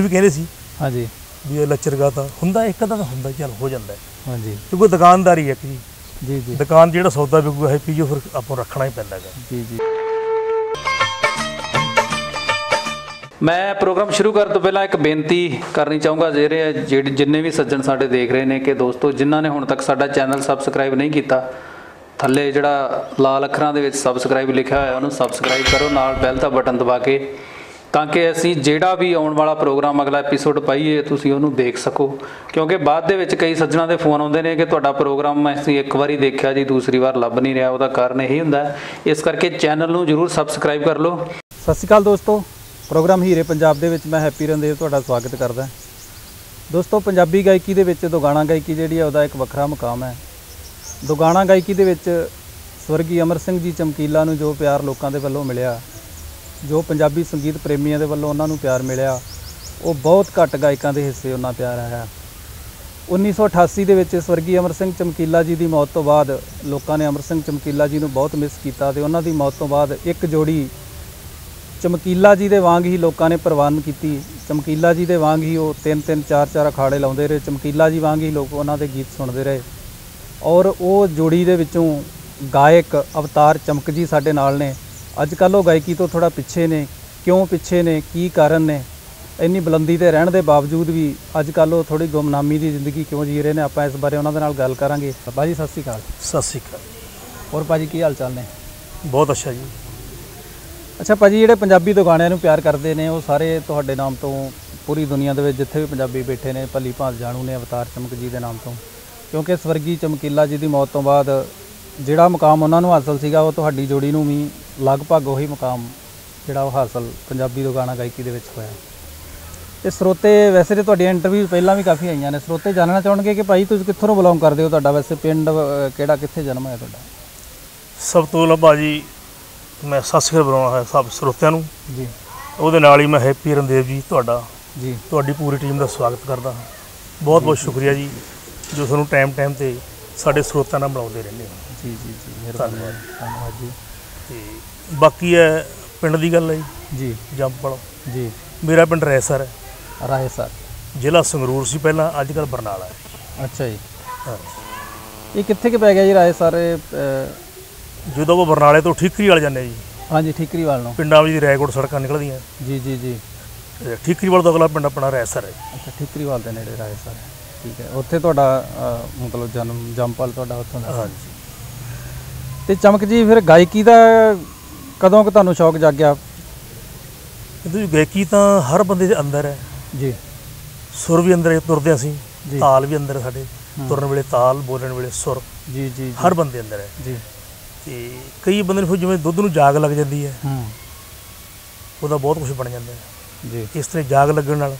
ਮੈਨੂੰ ਵੀ ਕਹਿੰਦੇ ਸੀ ਹਾਂਜੀ। ਵੀ ਇਹ ਲੱਚਰਗਾ ਤਾਂ ਹੁੰਦਾ ਇੱਕ ਅੱਧਾ ਤਾਂ ਹੁੰਦਾ ਚੱਲ ਹੋ ਜਾਂਦਾ ਹੈ। ਹਾਂਜੀ। ਕਿਉਂਕਿ ਦੁਕਾਨਦਾਰੀ ਹੈ ਕਿ ਜੀ। ਜੀ ਦੁਕਾਨ 'ਚ ਜਿਹੜਾ ਸੌਦਾ ਵਿਕੂਗਾ ਹੈਪੀ ਜੋ ਫਿਰ ਆਪਾਂ ਰੱਖਣਾ ਹੀ ਪੈਂਦਾ ਹੈਗਾ। ਜੀ ਜੀ। ਮੈਂ ਪ੍ਰੋਗਰਾਮ ਸ਼ੁਰੂ ਕਰਨ ਤੋਂ ਪਹਿਲਾਂ ਇੱਕ ਬੇਨਤੀ ਕਰਨੀ ਚਾਹੂੰਗਾ ਜਿਹੜੇ ਜਿਹੜੇ ਜਿੰਨੇ ਵੀ ਸੱਜਣ ਸਾਡੇ ਦੇਖ ਰਹੇ ਨੇ ਕਿ ਦੋਸਤੋ ਜਿਨ੍ਹਾਂ ਨੇ ਹੁਣ ਤੱਕ ਸਾਡਾ ਚੈਨਲ ਸਬਸਕ੍ਰਾਈਬ ਨਹੀਂ ਕੀਤਾ ਥੱਲੇ ਜਿਹੜਾ ਲਾਲ ਅੱਖਰਾਂ ਦੇ ਵਿੱਚ ਸਬਸਕ੍ਰਾਈਬ ਲਿਖਿਆ ਹੋਇਆ ਉਹਨੂੰ ਸਬਸਕ੍ਰਾਈਬ ਕਰੋ ਨਾਲ ਬੈਲ ਦਾ ਬਟਨ ਦਬਾ ਕੇ ਤਾਂ ਕਿ ਅਸੀਂ ਜਿਹੜਾ ਵੀ ਆਉਣ ਵਾਲਾ ਪ੍ਰੋਗਰਾਮ ਅਗਲਾ ਐਪੀਸੋਡ ਪਾਈਏ, ਤੁਸੀਂ ਉਹਨੂੰ ਦੇਖ ਸਕੋ। ਕਿਉਂਕਿ ਬਾਅਦ ਦੇ ਵਿੱਚ ਕਈ ਸੱਜਣਾਂ ਦੇ ਫੋਨ ਆਉਂਦੇ ਨੇ ਕਿ ਤੁਹਾਡਾ ਪ੍ਰੋਗਰਾਮ ਅਸੀਂ ਇੱਕ ਵਾਰੀ ਦੇਖਿਆ ਜੀ, ਦੂਸਰੀ ਵਾਰ ਲੱਭ ਨਹੀਂ ਰਿਹਾ, ਉਹਦਾ ਕਾਰਨ ਇਹੀ ਹੁੰਦਾ। ਇਸ ਕਰਕੇ ਚੈਨਲ ਨੂੰ ਜਰੂਰ ਸਬਸਕ੍ਰਾਈਬ ਕਰ ਲਓ। ਸਤਿ ਸ਼੍ਰੀ ਅਕਾਲ ਦੋਸਤੋ, ਪ੍ਰੋਗਰਾਮ ਹੀਰੇ ਪੰਜਾਬ ਦੇ ਵਿੱਚ ਮੈਂ ਹੈਪੀ ਰੰਦੇਵ ਤੁਹਾਡਾ ਸਵਾਗਤ ਕਰਦਾ। ਦੋਸਤੋ, ਪੰਜਾਬੀ ਗਾਇਕੀ ਦੇ ਵਿੱਚ ਦੁਗਾਣਾ ਗਾਇਕੀ ਜਿਹੜੀ ਹੈ ਉਹਦਾ ਇੱਕ ਵੱਖਰਾ ਮੁਕਾਮ ਹੈ। ਦੁਗਾਣਾ ਗਾਇਕੀ ਦੇ ਵਿੱਚ ਸਵਰਗੀ ਅਮਰ ਸਿੰਘ ਜੀ ਚਮਕੀਲਾ ਨੂੰ ਜੋ ਪਿਆਰ ਲੋਕਾਂ ਦੇ ਵੱਲੋਂ ਮਿਲਿਆ ਜੋ ਪੰਜਾਬੀ ਸੰਗੀਤ ਪ੍ਰੇਮੀਆਂ ਦੇ ਵੱਲੋਂ ਉਹਨਾਂ ਨੂੰ ਪਿਆਰ ਮਿਲਿਆ, ਉਹ ਬਹੁਤ ਘੱਟ ਗਾਇਕਾਂ ਦੇ ਹਿੱਸੇ ਉਹਨਾਂ ਪਿਆਰ ਆਇਆ 1988 ਦੇ ਵਿੱਚ ਸਵਰਗੀ ਅਮਰ ਸਿੰਘ ਚਮਕੀਲਾ ਜੀ ਦੀ ਮੌਤ ਤੋਂ ਬਾਅਦ ਲੋਕਾਂ ਨੇ ਅਮਰ ਸਿੰਘ ਚਮਕੀਲਾ ਜੀ ਨੂੰ ਬਹੁਤ ਮਿਸ ਕੀਤਾ ਤੇ ਉਹਨਾਂ ਦੀ ਮੌਤ ਤੋਂ ਬਾਅਦ ਇੱਕ ਜੋੜੀ ਚਮਕੀਲਾ ਜੀ ਦੇ ਵਾਂਗ ਹੀ ਲੋਕਾਂ ਨੇ ਪ੍ਰਵਾਨ ਕੀਤੀ। ਚਮਕੀਲਾ ਜੀ ਦੇ ਵਾਂਗ ਹੀ ਉਹ ਤਿੰਨ ਤਿੰਨ ਚਾਰ ਚਾਰ ਅਖਾੜੇ ਲਾਉਂਦੇ ਰਹੇ, ਚਮਕੀਲਾ ਜੀ ਵਾਂਗ ਹੀ ਲੋਕ ਉਹਨਾਂ ਦੇ ਗੀਤ ਸੁਣਦੇ ਰਹੇ। ਔਰ ਉਹ ਜੋੜੀ ਦੇ ਵਿੱਚੋਂ ਗਾਇਕ ਅਵਤਾਰ ਚਮਕ ਜੀ ਸਾਡੇ ਨਾਲ ਨੇ। ਅੱਜ ਕੱਲ੍ਹ ਉਹ ਗਾਇਕੀ ਤੋਂ ਥੋੜਾ ਪਿੱਛੇ ਨੇ ਕਿਉਂ ਪਿੱਛੇ ਨੇ ਕੀ ਕਾਰਨ ਨੇ ਇੰਨੀ ਬੁਲੰਦੀ ਤੇ ਰਹਿਣ ਦੇ ਬਾਵਜੂਦ ਵੀ ਅੱਜ ਕੱਲ੍ਹ ਉਹ ਥੋੜੀ ਗੁੰਮਨਾਮੀ ਦੀ ਜ਼ਿੰਦਗੀ ਕਿਉਂ ਜੀ ਰਹੇ ਨੇ ਆਪਾਂ ਇਸ ਬਾਰੇ ਉਹਨਾਂ ਦੇ ਨਾਲ ਗੱਲ ਕਰਾਂਗੇ। ਬਾਜੀ ਸਤਿ ਸ਼੍ਰੀ ਅਕਾਲ। ਸਤਿ ਸ਼੍ਰੀ ਅਕਾਲ। ਹੋਰ ਭਾਜੀ ਕੀ ਹਾਲ ਚਾਲ ਨੇ? ਬਹੁਤ ਅੱਛਾ ਜੀ। ਅੱਛਾ ਭਾਜੀ ਜਿਹੜੇ ਪੰਜਾਬੀ ਤੋਂ ਗਾਣਿਆਂ ਨੂੰ ਪਿਆਰ ਕਰਦੇ ਨੇ ਉਹ ਸਾਰੇ ਤੁਹਾਡੇ ਨਾਮ ਤੋਂ ਪੂਰੀ ਦੁਨੀਆ ਦੇ ਵਿੱਚ ਜਿੱਥੇ ਵੀ ਪੰਜਾਬੀ ਬੈਠੇ ਨੇ ਭਲੀ ਭਾਂਤ ਜਾਣੂ ਨੇ ਅਵਤਾਰ ਚਮਕ ਜੀ ਦੇ ਨਾਮ ਤੋਂ। ਕਿਉਂਕਿ ਸਵਰਗੀ ਚਮਕੀਲਾ ਜੀ ਦੀ ਮੌਤ ਤੋਂ ਬਾਅਦ ਜਿਹੜਾ ਮੁਕਾਮ ਉਹਨਾਂ ਨੂੰ ਹਾਸਲ ਸੀਗਾ ਉਹ ਤੁਹਾਡੀ ਜੋੜੀ ਨੂੰ ਵੀ ਲਗਭਗ ਉਹੀ ਮੁਕਾਮ ਜਿਹੜਾ ਉਹ ਹਾਸਲ ਪੰਜਾਬੀ ਤੋਂ ਗਾਣਾ ਗਾਇਕੀ ਦੇ ਵਿੱਚ ਹੋਇਆ। ਤੇ ਸਰੋਤੇ ਵੈਸੇ ਤੇ ਤੁਹਾਡੀਆਂ ਇੰਟਰਵਿਊ ਪਹਿਲਾਂ ਵੀ ਕਾਫੀ ਆਈਆਂ ਨੇ। ਸਰੋਤੇ ਜਾਣਨਾ ਚਾਹਣਗੇ ਕਿ ਭਾਈ ਤੁਸੀਂ ਕਿੱਥੋਂ ਬਿਲੋਂਗ ਕਰਦੇ ਹੋ? ਤੁਹਾਡਾ ਵੈਸੇ ਪਿੰਡ ਕਿਹੜਾ ਕਿੱਥੇ ਜਨਮ ਹੋਇਆ ਤੁਹਾਡਾ? ਸਭ ਤੋਂ ਪਹਿਲਾਂ ਭਾਜੀ ਮੈਂ ਸਤਿ ਸ਼੍ਰੀ ਅਕਾਲ ਬੁਲਾਉਣਾ ਹੈ ਸਭ ਸਰੋਤਿਆਂ ਨੂੰ। ਜੀ। ਉਹਦੇ ਨਾਲ ਹੀ ਮੈਂ ਹੈਪੀ ਰੰਦੇਵ ਜੀ ਤੁਹਾਡਾ। ਜੀ। ਤੁਹਾਡੀ ਪੂਰੀ ਟੀਮ ਦਾ ਸਵਾਗਤ ਕਰਦਾ। ਹਾਂ ਬਹੁਤ ਬਹੁਤ ਸ਼ੁਕਰੀਆ ਜੀ ਜੋ ਤੁਹਾਨੂੰ ਟਾਈਮ ਟਾਈਮ ਤੇ ਸਾਡੇ ਸਰੋਤਿਆਂ ਨਾਲ ਮਿਲਾਉਂਦੇ ਰਹਿੰਦੇ ਹੋ। ਜੀ ਜੀ ਜੀ। ਮਿਹਰਬਾਨੀ। ਧੰਨਵਾਦ। ਧੰਨਵਾਦ ਜੀ। ਤੇ ਬਾਕੀ ਹੈ ਪਿੰਡ ਦੀ ਗੱਲ ਹੈ ਜੀ। ਜੰਪਲ ਜੀ। ਮੇਰਾ ਪਿੰਡ ਰੈਸਰ ਹੈ। ਰਾਏ ਸਰ ਜ਼ਿਲ੍ਹਾ ਸੰਗਰੂਰ ਸੀ ਪਹਿਲਾਂ ਅੱਜ ਕੱਲ੍ਹ ਬਰਨਾਲਾ ਹੈ। ਅੱਛਾ ਜੀ। ਹਾਂ। ਇਹ ਕਿੱਥੇ ਕਿ ਪੈ ਗਿਆ ਜੀ ਰਾਏ ਸਰ ਇਹ, ਅਹ, ਜਦੋਂ ਉਹ ਬਰਨਾਲੇ ਤੋਂ ਠੀਕਰੀ ਵਾਲ ਜਾਂਦੇ ਜੀ। ਹਾਂਜੀ ਠੀਕਰੀਵਾਲ ਨੂੰ। ਪਿੰਡਾਂ ਵਿੱਚ ਦੀ ਰੈਕੋਟ ਸੜਕਾਂ ਨਿਕਲਦੀਆਂ। ਜੀ ਜੀ ਜੀ। ਤੇ ਠੀਕਰੀ ਵਾਲ ਤੋਂ ਅਗਲਾ ਪਿੰਡ ਆਪਣਾ ਰੈਸਰ ਹੈ। ਅੱਛਾ ਠੀਕਰੀਵਾਲ ਦੇ ਨੇੜੇ ਰਾਏ ਸਰ ਠੀਕ ਹੈ। ਉੱਥੇ ਤੁਹਾਡਾ ਅਹ, ਮਤਲਬ ਜਨਮ ਜੰਪਲ ਤੁਹਾਡਾ ਉੱਥੋਂ ਦਾ। ਹਾਂਜੀ। ਤੇ ਚਮਕ ਜੀ ਫਿਰ ਗਾਇਕੀ ਦਾ ਕਦੋਂ ਕਿ ਤੁਹਾਨੂੰ ਸ਼ੌਕ ਜਾਗਿਆ? ਕਿਉਂਕਿ ਗਾਇਕੀ ਤਾਂ ਹਰ ਬੰਦੇ ਦੇ ਅੰਦਰ ਹੈ। ਜੀ। ਸੁਰ ਵੀ ਅੰਦਰ ਹੈ ਤੁਰਦੇ ਅਸੀਂ। ਤਾਲ ਵੀ ਅੰਦਰ ਸਾਡੇ। ਤੁਰਨ ਵੇਲੇ ਤਾਲ ਬੋਲਣ ਵੇਲੇ ਸੁਰ। ਜੀ ਜੀ। ਹਰ ਬੰਦੇ ਅੰਦਰ ਹੈ। ਜੀ। ਤੇ ਕਈ ਬੰਦੇ ਨੂੰ ਜਿਵੇਂ ਦੁੱਧ ਨੂੰ ਜਾਗ ਲੱਗ ਜਾਂਦੀ ਹੈ। ਹੂੰ। ਉਹਦਾ ਬਹੁਤ ਕੁਝ ਬਣ ਜਾਂਦਾ ਹੈ। ਜੀ। ਇਸ ਤਰ੍ਹਾਂ ਜਾਗ ਲੱਗਣ ਨਾਲ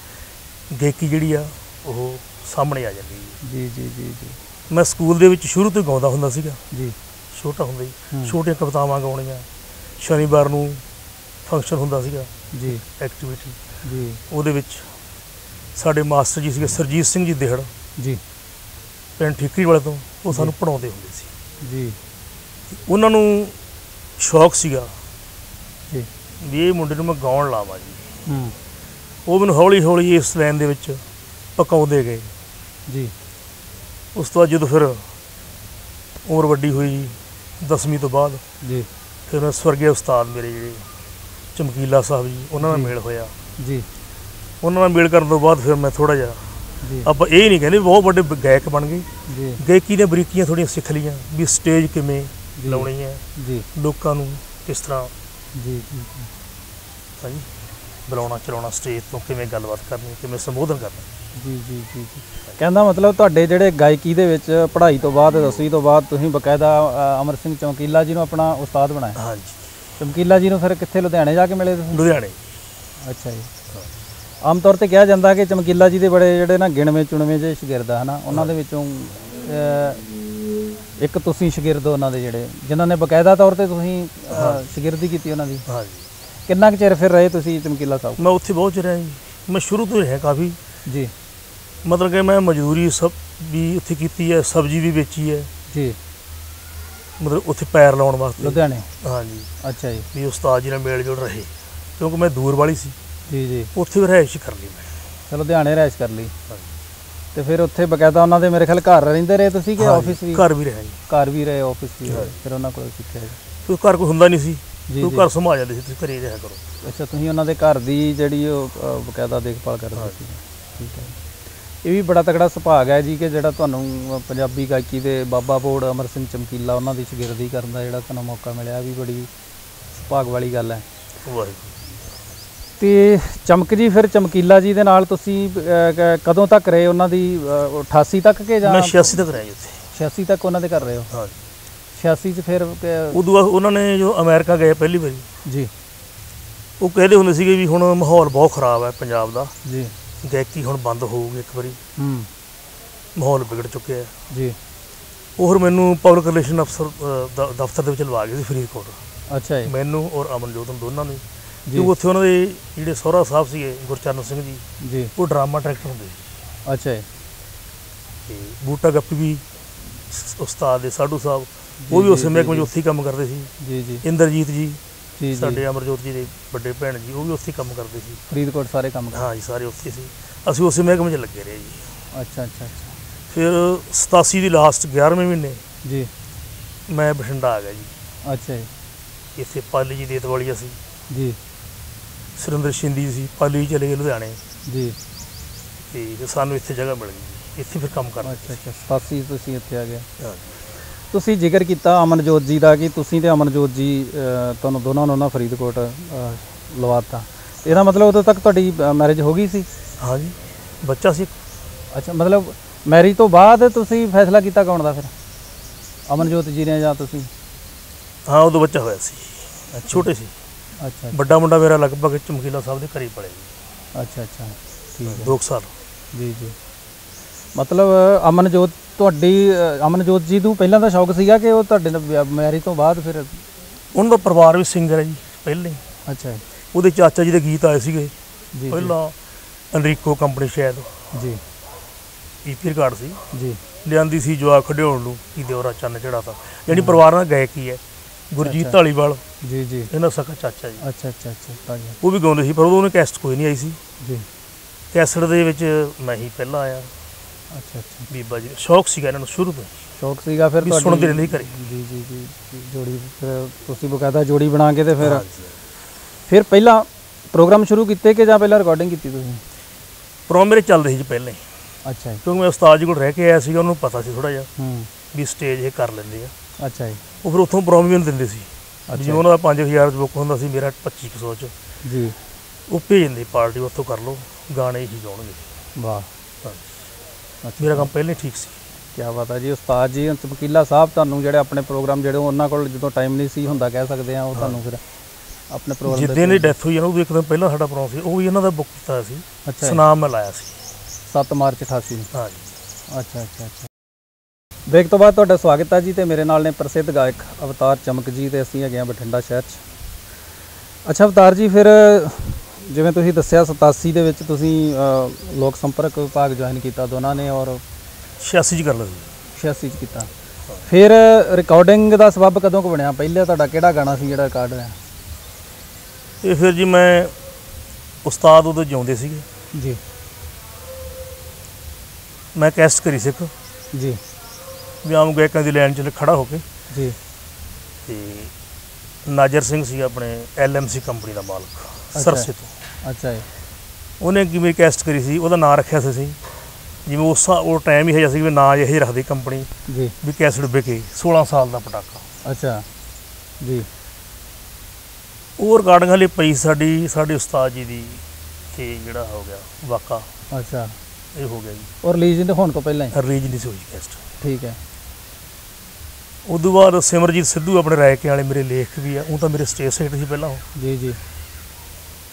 ਗਾਇਕੀ ਜਿਹੜੀ ਆ ਉਹ ਸਾਹਮਣੇ ਆ ਜਾਂਦੀ ਹੈ। ਜੀ ਜੀ ਜੀ ਜੀ। ਮੈਂ ਸਕੂਲ ਦੇ ਵਿੱਚ ਸ਼ੁਰੂ ਤੋਂ ਗਾਉਂਦਾ ਹੁੰਦਾ ਸੀਗਾ। ਜੀ। ਛੋਟਾ ਹੁੰਦਾ ਹੂੰ। ਛੋਟੀਆਂ ਕਵਿਤਾਵਾਂ ਗਾਉਣੀਆਂ। ਸ਼ਨੀਵਾਰ ਨੂੰ ਫੰਕਸ਼ਨ ਹੁੰਦਾ ਸੀਗਾ ਜੀ। ਐਕਟੀਵਿਟੀ ਜੀ। ਉਹਦੇ ਵਿੱਚ ਸਾਡੇ ਮਾਸਟਰ ਜੀ ਸੀਗੇ ਸਰਜੀਤ ਸਿੰਘ ਜੀ ਦੇਹੜ। ਜੀ। ਪਿੰਡ ਠੀਕਰੀ ਵਾਲੇ ਤੋਂ ਉਹ ਸਾਨੂੰ ਪੜਾਉਂਦੇ ਹੁੰਦੇ ਸੀ। ਜੀ। ਉਹਨਾਂ ਨੂੰ ਸ਼ੌਕ ਸੀਗਾ ਜੀ। ਵੀ ਇਹ ਮੁੰਡੇ ਨੂੰ ਮੈਂ ਗਾਉਣ ਲਾਵਾਂ ਜੀ। ਹੂੰ। ਉਹ ਮੈਨੂੰ ਹੌਲੀ ਹੌਲੀ ਇਸ ਲਾਈਨ ਦੇ ਵਿੱਚ ਪਕਾਉਂਦੇ ਗਏ। ਜੀ। ਉਸ ਤੋਂ ਬਾਅਦ ਜਦੋਂ ਫਿਰ ਉਮਰ ਵੱਡੀ ਹੋਈ 10ਵੀਂ ਤੋਂ ਬਾਅਦ ਜੀ। ਫਿਰ ਮੈਂ ਸਵਰਗੀ ਉਸਤਾਦ ਮੇਰੇ ਜਿਹੜੇ ਚਮਕੀਲਾ ਸਾਹਿਬ ਜੀ ਉਹਨਾਂ ਨਾਲ। ਮੇਲ ਹੋਇਆ। ਜੀ। ਉਹਨਾਂ ਨਾਲ ਮੇਲ ਕਰਨ ਤੋਂ ਬਾਅਦ ਫਿਰ ਮੈਂ ਥੋੜਾ ਜਿਹਾ ਜੀ। ਆਪਾਂ ਇਹ ਨਹੀਂ ਕਹਿੰਦੇ ਬਹੁਤ ਵੱਡੇ ਗਾਇਕ ਬਣ ਗਏ। ਜੀ। ਗਾਇਕੀ ਦੀਆਂ ਬਰੀਕੀਆਂ ਥੋੜੀਆਂ ਸਿੱਖ ਲਈਆਂ ਵੀ ਸਟੇਜ ਕਿਵੇਂ। ਲਾਉਣੀ ਹੈ ਜੀ। ਲੋਕਾਂ ਨੂੰ ਕਿਸ ਤਰ੍ਹਾਂ ਜੀ ਜੀ ਹਾਂਜੀ ਬੁਲਾਉਣਾ ਚਲਾਉਣਾ ਸਟੇਜ ਤੋਂ ਕਿਵੇਂ ਗੱਲਬਾਤ ਕਰਨੀ ਕਿਵੇਂ ਸੰਬੋਧਨ ਕਰਨਾ। ਜੀ ਜੀ ਜੀ ਕਹਿੰਦਾ ਮਤਲਬ ਤੁਹਾਡੇ ਜਿਹੜੇ ਗਾਇਕੀ ਦੇ ਵਿੱਚ ਪੜ੍ਹਾਈ ਤੋਂ ਬਾਅਦ 10ਵੀਂ ਤੋਂ ਬਾਅਦ ਤੁਸੀਂ ਬਕਾਇਦਾ ਅ, ਅਮਰ ਸਿੰਘ ਚਮਕੀਲਾ ਜੀ ਨੂੰ ਆਪਣਾ ਉਸਤਾਦ ਬਣਾਇਆ? ਹਾਂਜੀ। ਚਮਕੀਲਾ ਜੀ ਨੂੰ ਫਿਰ ਕਿੱਥੇ ਲੁਧਿਆਣੇ ਜਾ ਕੇ ਮਿਲੇ ਤੁਸੀਂ? ਲੁਧਿਆਣੇ। ਅੱਛਾ ਜੀ। ਆਮ ਤੌਰ ਤੇ ਕਿਹਾ ਜਾਂਦਾ ਕਿ ਚਮਕੀਲਾ ਜੀ ਦੇ ਬੜੇ ਜਿਹੜੇ ਨਾ ਗਿਣਵੇਂ ਚੁਣਵੇਂ ਜਿਹੇ ਸ਼ਾਗਿਰਦ ਆ ਹਨਾ? ਉਹਨਾਂ ਦੇ ਵਿੱਚੋਂ ਇੱਕ ਤੁਸੀਂ ਸ਼ਾਗਿਰਦ ਹੋ ਉਹਨਾਂ ਦੇ ਜਿਹੜੇ ਜਿਨ੍ਹਾਂ ਨੇ ਬਕਾਇਦਾ ਤੌਰ ਤੇ ਤੁਸੀਂ ਸ਼ਾਗਿਰਦੀ ਕੀਤੀ ਉਹਨਾਂ ਦੀ। ਹਾਂਜੀ। ਕਿੰਨਾ ਕੁ ਚਿਰ ਫਿਰ ਰਹੇ ਤੁਸੀਂ ਚਮਕੀਲਾ ਸਾਹਿਬ? ਮੈਂ ਉੱਥੇ ਬਹੁਤ ਚਿਰ ਰਿਹਾ ਜੀ। ਮੈਂ ਸ਼ੁਰੂ ਤੋਂ ਹੀ ਰਿਹਾ ਕਾਫੀ। ਜੀ। ਮਤਲਬ ਕਿ ਮੈਂ ਮਜ਼ਦੂਰੀ ਸਭ ਵੀ ਉੱਥੇ ਕੀਤੀ ਹੈ ਸਬਜ਼ੀ ਵੀ ਵੇਚੀ ਹੈ। ਜੀ। ਮਤਲਬ ਉੱਥੇ ਪੈਰ ਲਾਉਣ ਵਾਸਤੇ। ਲੁਧਿਆਣੇ? ਹਾਂਜੀ। ਅੱਛਾ ਜੀ। ਵੀ ਉਸਤਾਦ ਜੀ ਨਾਲ ਮੇਲ ਜੋਲ ਰਹੇ। ਕਿਉਂਕਿ ਮੈਂ ਦੂਰ ਵਾਲੀ ਸੀ। ਜੀ ਜੀ। ਉੱਥੇ ਰਹਿائش ਕਰ ਲਈ ਮੈਂ। ਲੁਧਿਆਣੇ ਰਹਿائش ਕਰ ਲਈ। ਤੇ ਫਿਰ ਉੱਥੇ ਬਕਾਇਦਾ ਉਹਨਾਂ ਦੇ ਮੇਰੇ ਖਿਆਲ ਘਰ ਰਹਿੰਦੇ ਰਹੇ ਤੁਸੀਂ ਕਿ ਆਫਿਸ ਵੀ? ਘਰ ਵੀ ਰਹੇ। ਘਰ ਵੀ ਰਹੇ ਆਫਿਸ ਵੀ ਫਿਰ ਉਹਨਾਂ ਕੋਲ ਸਿੱਖਿਆ ਕੋਈ ਘਰ ਕੋਈ ਹੁੰਦਾ ਨਹੀਂ ਸੀ। ਤੂੰ ਘਰ ਸੰਭਾਲ ਜਾਂਦੇ ਸੀ। ਤੁਸੀਂ ਘਰੇ ਰਹਿਆ ਕਰੋ। ਅੱਛਾ ਤੁਸੀਂ ਉਹਨਾਂ ਦੇ ਘਰ ਦੀ ਜਿਹੜੀ ਉਹ ਬਕਾਇਦਾ ਦੇਖਭਾਲ ਕਰਦੇ ਸੀ। ਠੀਕ ਹੈ ਇਹ ਵੀ ਬੜਾ ਤਕੜਾ ਸੁਭਾਗ ਹੈ ਜੀ ਕਿ ਜਿਹੜਾ ਤੁਹਾਨੂੰ ਪੰਜਾਬੀ ਗਾਇਕੀ ਦੇ ਬਾਬਾ ਬੋੜ ਅਮਰ ਸਿੰਘ ਚਮਕੀਲਾ ਉਹਨਾਂ ਦੀ ਸ਼ਾਗਿਰਦੀ ਕਰਨ ਦਾ ਜਿਹੜਾ ਤੁਹਾਨੂੰ ਮੌਕਾ ਮਿਲਿਆ ਵੀ ਬੜੀ ਸੁਭਾਗ ਵਾਲੀ ਗੱਲ ਹੈ। ਤੇ ਚਮਕ ਜੀ ਫਿਰ ਚਮਕੀਲਾ ਜੀ ਦੇ ਨਾਲ ਤੁਸੀਂ ਕਦੋਂ ਤੱਕ ਰਹੇ ਉਹਨਾਂ ਦੀ ਅ, 88 ਤੱਕ ਕਿ ਜਾਂ ਮੈਂ 86 ਤੱਕ ਰਿਹਾ ਉੱਥੇ। 86 ਤੱਕ ਉਹਨਾਂ ਦੇ ਘਰ ਰਹੇ ਹੋ? ਹਾਂਜੀ 86 ਚ ਫਿਰ ਉਦੋਂ ਉਹਨਾਂ ਨੇ ਜੋ ਅਮਰੀਕਾ ਗਏ ਪਹਿਲੀ ਵਾਰੀ ਜੀ। ਉਹ ਕਹਿੰਦੇ ਹੁੰਦੇ ਸੀਗੇ ਵੀ ਹੁਣ ਮਾਹੌਲ ਬਹੁਤ ਖਰਾਬ ਹੈ ਪੰਜਾਬ ਦਾ। ਜੀ। ਗਾਇਕੀ ਹੁਣ ਬੰਦ ਹੋਊਗੀ ਇੱਕ ਵਾਰੀ। ਹੂੰ। ਮਾਹੌਲ ਵਿਗੜ ਚੁੱਕਿਆ ਹੈ। ਜੀ। ਉਹ ਫਿਰ ਮੈਨੂੰ ਪਬਲਿਕ ਰਿਲੇਸ਼ਨ ਅਫਸਰ ਦ- ਦਫ਼ਤਰ ਦੇ ਵਿੱਚ ਲਵਾ ਗਏ ਸੀ ਫਰੀਦਕੋਟ। ਅੱਛਾ ਜੀ। ਮੈਨੂੰ ਔਰ ਅਮਨਜੋਤ ਨੂੰ ਦੋਨਾਂ ਨੂੰ। ਜੀ। ਕਿ ਉੱਥੇ ਉਹਨਾਂ ਦੇ ਜਿਹੜੇ ਸਹੁਰਾ ਸਾਹਿਬ ਸੀਗੇ ਗੁਰਚਰਨ ਸਿੰਘ ਜੀ ਜੀ। ਉਹ ਡਰਾਮਾ ਡਾਇਰੈਕਟਰ ਹੁੰਦੇ ਸੀ। ਅੱਛਾ ਜੀ। ਤੇ ਬੂਟਾ ਗੱਪੀ ਵੀ ਸ- ਉਸਤਾਦ ਦੇ ਸਾਧੂ ਸਾਹਿਬ ਜੀ, ਉਹ ਵੀ ਉਸੇ ਜੀ, ਮਹਿਕਮੇ 'ਚ ਜੀ। ਉੱਥੇ ਹੀ ਕੰਮ ਕਰਦੇ ਸੀ। ਜੀ ਜੀ। ਇੰਦਰਜੀਤ ਜੀ ਜੀ ਜੀ। ਸਾਡੇ ਅਮਰਜੋਤ ਜੀ ਦੇ ਵੱਡੇ ਭੈਣ ਜੀ ਉਹ ਵੀ ਉੱਥੇ ਹੀ ਕੰਮ ਕਰਦੇ ਸੀ। ਫਰੀਦਕੋਟ ਸਾਰੇ ਕੰਮ ਹਾਂ ਜੀ ਸਾਰੇ ਉੱਥੇ ਸੀ। ਅਸੀਂ ਉਸੇ ਮਹਿਕਮੇ 'ਚ ਲੱਗੇ ਰਹੇ ਜੀ। ਅੱਛਾ ਅੱਛਾ ਅੱਛਾ। ਫਿਰ 87 ਦੀ ਲਾਸਟ 11ਵੇਂ ਮਹੀਨੇ ਜੀ। ਮੈਂ ਬਠਿੰਡਾ ਆ ਗਿਆ ਜੀ। ਅੱਛਾ ਜੀ। ਇੱਥੇ ਪਾਲੀ ਜੀ ਦੇਤ ਵਾਲੀ ਅਸੀਂ ਜੀ। ਸੁਰਿੰਦਰ ਸ਼ਿੰਦੀ ਸੀ ਪਾਲੀ ਚਲੇ ਗਏ ਲੁਧਿਆਣੇ। ਜੀ। ਤੇ ਫਿਰ ਸਾਨੂੰ ਇੱਥੇ ਜਗ੍ਹਾ ਮਿਲ ਗਈ ਜੀ। ਇੱਥੇ ਫਿਰ ਕੰਮ ਕਰਨਾ ਅੱਛਾ ਅੱਛਾ। 87 ਤੁਸੀਂ ਇੱਥੇ ਆ ਗਏ। ਹਾਂ ਤੁਸੀਂ ਜ਼ਿਕਰ ਕੀਤਾ ਅਮਨਜੋਤ ਜੀ ਦਾ ਕਿ ਤੁਸੀਂ ਤੇ ਅਮਨਜੋਤ ਜੀ ਤੁਹਾਨੂੰ ਦੋਨਾਂ ਨੂੰ ਨਾ ਫਰੀਦਕੋਟ ਲਵਾਤਾ। ਇਹਦਾ ਮਤਲਬ ਉਦੋਂ ਤੱਕ ਤੁਹਾਡੀ ਮੈਰਿਜ ਹੋ ਗਈ ਸੀ? ਹਾਂ ਜੀ ਬੱਚਾ ਸੀ। ਅੱਛਾ ਮਤਲਬ ਮੈਰਿਜ ਤੋਂ ਬਾਅਦ ਤੁਸੀਂ ਫੈਸਲਾ ਕੀਤਾ ਕੌਣ ਦਾ ਫਿਰ? ਅਮਨਜੋਤ ਜੀ ਨੇ ਜਾਂ ਤੁਸੀਂ? ਹਾਂ ਉਦੋਂ ਬੱਚਾ ਹੋਇਆ ਸੀ। ਛੋਟੇ ਸੀ। ਅੱਛਾ। ਵੱਡਾ ਮੁੰਡਾ ਮੇਰਾ ਲਗਭਗ ਚਮਕੀਲਾ ਸਾਹਿਬ ਦੇ ਘਰੇ ਪੜਿਆ ਜੀ। ਅੱਛਾ ਅੱਛਾ। ਠੀਕ ਹੈ। 2 ਸਾਲ। ਜੀ ਜੀ। ਮਤਲਬ ਅਮਨਜੋਤ ਤੁਹਾਡੀ ਅ, ਅਮਨਜੋਤ ਜੀ ਨੂੰ ਪਹਿਲਾਂ ਦਾ ਸ਼ੌਕ ਸੀਗਾ ਕਿ ਉਹ ਤੁਹਾਡੇ ਨਾਲ ਮੈਰਿਜ ਤੋਂ ਬਾਅਦ ਫਿਰ ਉਹਨਾਂ ਦਾ ਪਰਿਵਾਰ ਵੀ ਸਿੰਗਰ ਹੈ ਜੀ ਪਹਿਲੇ ਅੱਛਾ। ਉਹਦੇ ਚਾਚਾ ਜੀ ਦੇ ਗੀਤ ਆਏ ਸੀਗੇ। ਜੀ ਜੀ। ਪਹਿਲਾਂ ਅਨਰੀਕੋ ਕੰਪਨੀ ਸ਼ਾਇਦ। ਜੀ। ਈਪੀ ਰਿਕਾਰਡ ਸੀ। ਜੀ। ਲਿਆਂਦੀ ਸੀ ਜਵਾਕ ਖਡਿਆਉਣ ਨੂੰ ਕੀ ਦਿਵਰਾ ਚੰਨ ਚੜਾ ਤਾ ਯਾਨੀ ਪਰਿਵਾਰ ਨਾਲ ਗਾਇਕ ਹੀ ਹੈ। ਗੁਰਜੀਤ। ਢਾਲੀਵਾਲ ਜੀ ਜੀ। ਇਹਨਾਂ ਸਕਾ ਚਾਚਾ ਜੀ। ਅੱਛਾ ਅੱਛਾ ਅੱਛਾ। ਤਾਂ ਜੀ। ਉਹ ਵੀ ਗਾਉਂਦੇ ਸੀ ਪਰ ਉਦੋਂ ਉਹਨੇ ਕੈਸਟ ਕੋਈ ਨਹੀਂ ਆਈ ਸੀ। ਜੀ। ਕੈਸਟ ਦੇ ਵਿੱਚ ਮੈਂ ਹੀ ਪਹਿਲਾਂ ਆਇਆ। ਅੱਛਾ ਅੱਛਾ। ਬੀਬਾ ਜੀ ਸ਼ੌਕ ਸੀਗਾ ਇਹਨਾਂ ਨੂੰ ਸ਼ੁਰੂ ਤੋਂ। ਸ਼ੌਕ ਸੀਗਾ ਫਿਰ ਵੀ ਸੁਣਦੇ ਰਹਿੰਦੇ ਸੀ ਘਰੇ। ਜੀ ਜੀ ਜੀ ਜੋੜੀ ਫਿਰ ਤੁਸੀਂ ਬਕਾਇਦਾ ਜੋੜੀ ਬਣਾ ਕੇ ਤੇ ਫਿਰ। ਫਿਰ ਪਹਿਲਾਂ ਪ੍ਰੋਗਰਾਮ ਸ਼ੁਰੂ ਕੀਤੇ ਕਿ ਜਾਂ ਪਹਿਲਾਂ ਰਿਕਾਰਡਿੰਗ ਕੀਤੀ ਤੁਸੀਂ? ਪ੍ਰੋਗਰਾਮ ਮੇਰੇ ਚੱਲਦੇ ਸੀ ਜੀ ਪਹਿਲਾਂ ਹੀ। ਅੱਛਾ ਜੀ। ਕਿਉਂਕਿ ਮੈਂ ਉਸਤਾਦ ਜੀ ਕੋਲ ਰਹਿ ਕੇ ਆਇਆ ਸੀਗਾ ਉਹਨੂੰ ਪਤਾ ਸੀ ਥੋੜਾ ਜਿਹਾ ਹੂੰ। ਵੀ ਸਟੇਜ ਇਹ ਕਰ ਲੈਂਦੇ ਆ। ਅੱਛਾ ਜੀ। ਉਹ ਫਿਰ ਉੱਥੋਂ ਪ੍ਰੋਗਰਾਮ ਵੀ ਉਹਨੂੰ ਦਿੰਦੇ ਸੀ। ਜਿਵੇਂ ਉਹਨਾਂ ਦਾ 5000 ਚ ਬੁੱਕ ਹੁੰਦਾ ਸੀ ਮੇਰਾ 2500 ਚ। ਜੀ। ਉਹ ਭੇਜ ਦਿੰਦੇ ਪਾਰਟੀ ਉੱਥੋਂ ਕਰ ਲਓ ਗਾਣੇ ਹੀ ਗਾਉਣਗੇ। ਵਾਹ। ਮੇਰਾ ਕੰਮ ਪਹਿਲਾਂ ਹੀ ਠੀਕ ਸੀ। ਕੀ ਬਾਤ ਹੈ ਜੀ ਉਸਤਾਦ ਜੀ ਚਮਕੀਲਾ ਸਾਹਿਬ ਤੁਹਾਨੂੰ ਜਿਹੜੇ ਆਪਣੇ ਪ੍ਰੋਗਰਾਮ ਜਿਹੜੇ ਉਹਨਾਂ ਕੋਲ ਜਦੋਂ ਟਾਈਮ ਨਹੀਂ ਸੀ ਹੁੰਦਾ ਕਹਿ ਸਕਦੇ ਆ ਉਹ ਤੁਹਾਨੂੰ ਫਿਰ ਆਪਣੇ ਪ੍ਰੋਗਰਾਮ ਜਿੱਦਾਂ ਦੀ ਡੈਥ ਹੋਈ ਆ ਨਾ ਉਦੋਂ ਇੱਕ ਦਿਨ ਪਹਿਲਾਂ ਸਾਡਾ ਪ੍ਰੋਗਰਾਮ ਸੀ ਉਹ ਵੀ ਇਹਨਾਂ ਦਾ ਬੁੱਕ ਕੀਤਾ ਸੀ। ਜੀ, ਸੁਨਾਮ ਮੈਂ ਲਾਇਆ ਸੀ। 7 ਮਾਰਚ 88 ਨੂੰ। ਹਾਂਜੀ ਅੱਛਾ ਅੱਛਾ ਅੱਛਾ। ਬ੍ਰੇਕ ਤੋਂ ਬਾਅਦ ਤੁਹਾਡਾ ਸਵਾਗਤ ਹੈ ਜੀ ਤੇ ਮੇਰੇ ਨਾਲ ਨੇ ਪ੍ਰਸਿੱਧ ਗਾਇਕ ਅਵਤਾਰ ਚਮਕ ਜੀ ਤੇ ਅਸੀਂ ਹੈਗੇ ਆ ਬਠਿੰਡਾ ਸ਼ਹਿਰ 'ਚ। ਅੱਛਾ ਅਵਤਾਰ ਜੀ ਫਿਰ ਜਿਵੇਂ ਤੁਸੀਂ ਦੱਸਿਆ 87 ਦੇ ਵਿੱਚ ਤੁਸੀਂ ਅ, ਲੋਕ ਸੰਪਰਕ ਵਿਭਾਗ ਜੁਆਇਨ ਕੀਤਾ ਦੋਨਾਂ ਨੇ ਔਰ 86 ਚ ਕਰ ਲਿਆ ਸੀ। 86 ਚ ਕੀਤਾ। ਫਿਰ ਰਿਕਾਰਡਿੰਗ ਦਾ ਸਬਬ ਕਦੋਂ ਕੁ ਬਣਿਆ? ਪਹਿਲੇ ਤੁਹਾਡਾ ਕਿਹੜਾ ਗਾਣਾ ਸੀ ਜਿਹੜਾ ਰਿਕਾਰਡ ਹੋਇਆ? ਤੇ ਫਿਰ ਜੀ ਮੈਂ ਉਸਤਾਦ ਉਦੋਂ ਜਿਉਂਦੇ ਸੀਗੇ। ਜੀ। ਮੈਂ ਕੈਸਟ ਕਰੀ ਸੀ ਇੱਕ। ਜੀ। ਵੀ ਆਮ ਗਾਇਕਾਂ ਦੀ ਲਾਈਨ 'ਚ ਖੜਾ ਹੋ ਕੇ। ਜੀ। ਤੇ ਨਾਜਰ ਸਿੰਘ ਸੀ ਆਪਣੇ ਐਲਐਮਸੀ ਕੰਪਨੀ ਦਾ ਮਾਲਕ। ਸਰਸੇ ਤੋਂ ਅੱਛਾ ਜੀ। ਉਹਨੇ ਕਿਵੇਂ ਕੈਸਟ ਕਰੀ ਸੀ? ਉਹਦਾ ਨਾਂ ਰੱਖਿਆ ਸੀ ਅਸੀਂ। ਜਿਵੇਂ ਉਸ ਉਹ ਟਾਈਮ ਹੀ ਹੈ ਸੀ ਵੀ ਨਾਂ ਇਹ ਰੱਖਦੀ ਕੰਪਨੀ ਜੀ। ਵੀ ਕੈਸਟ ਵਿਕੇ 16 ਸਾਲ ਦਾ ਪਟਾਕਾ। ਅੱਛਾ। ਜੀ। ਉਹ ਰਿਕਾਰਡਿੰਗ ਹਲੇ ਪਈ ਸਾਡੀ ਸਾਡੇ ਉਸਤਾਦ ਜੀ ਦੀ ਤੇ ਜਿਹੜਾ ਹੋ ਗਿਆ ਵਾਕਾ। ਅੱਛਾ। ਇਹ ਹੋ ਗਿਆ ਜੀ। ਔਰ ਰਿਲੀਜ਼ ਹੋਣ ਤੋਂ ਪਹਿਲਾਂ ਹੀ? ਰਿਲੀਜ਼ ਨਹੀਂ ਹੋਈ ਕੈਸਟ ਠੀਕ ਹੈ। ਉਦੋਂ ਬਾਅਦ ਸਿਮਰਜੀਤ ਸਿੱਧੂ ਆਪਣੇ ਰਾਇਕੇ ਵਾਲੇ ਮੇਰੇ ਲੇਖ ਵੀ ਆ। ਉਹ ਤਾਂ ਮੇਰੇ ਸਟੇਜ ਸੈਕਟਰੀ ਸੀ ਪਹਿਲਾਂ। ਉਹ ਜੀ ਜੀ।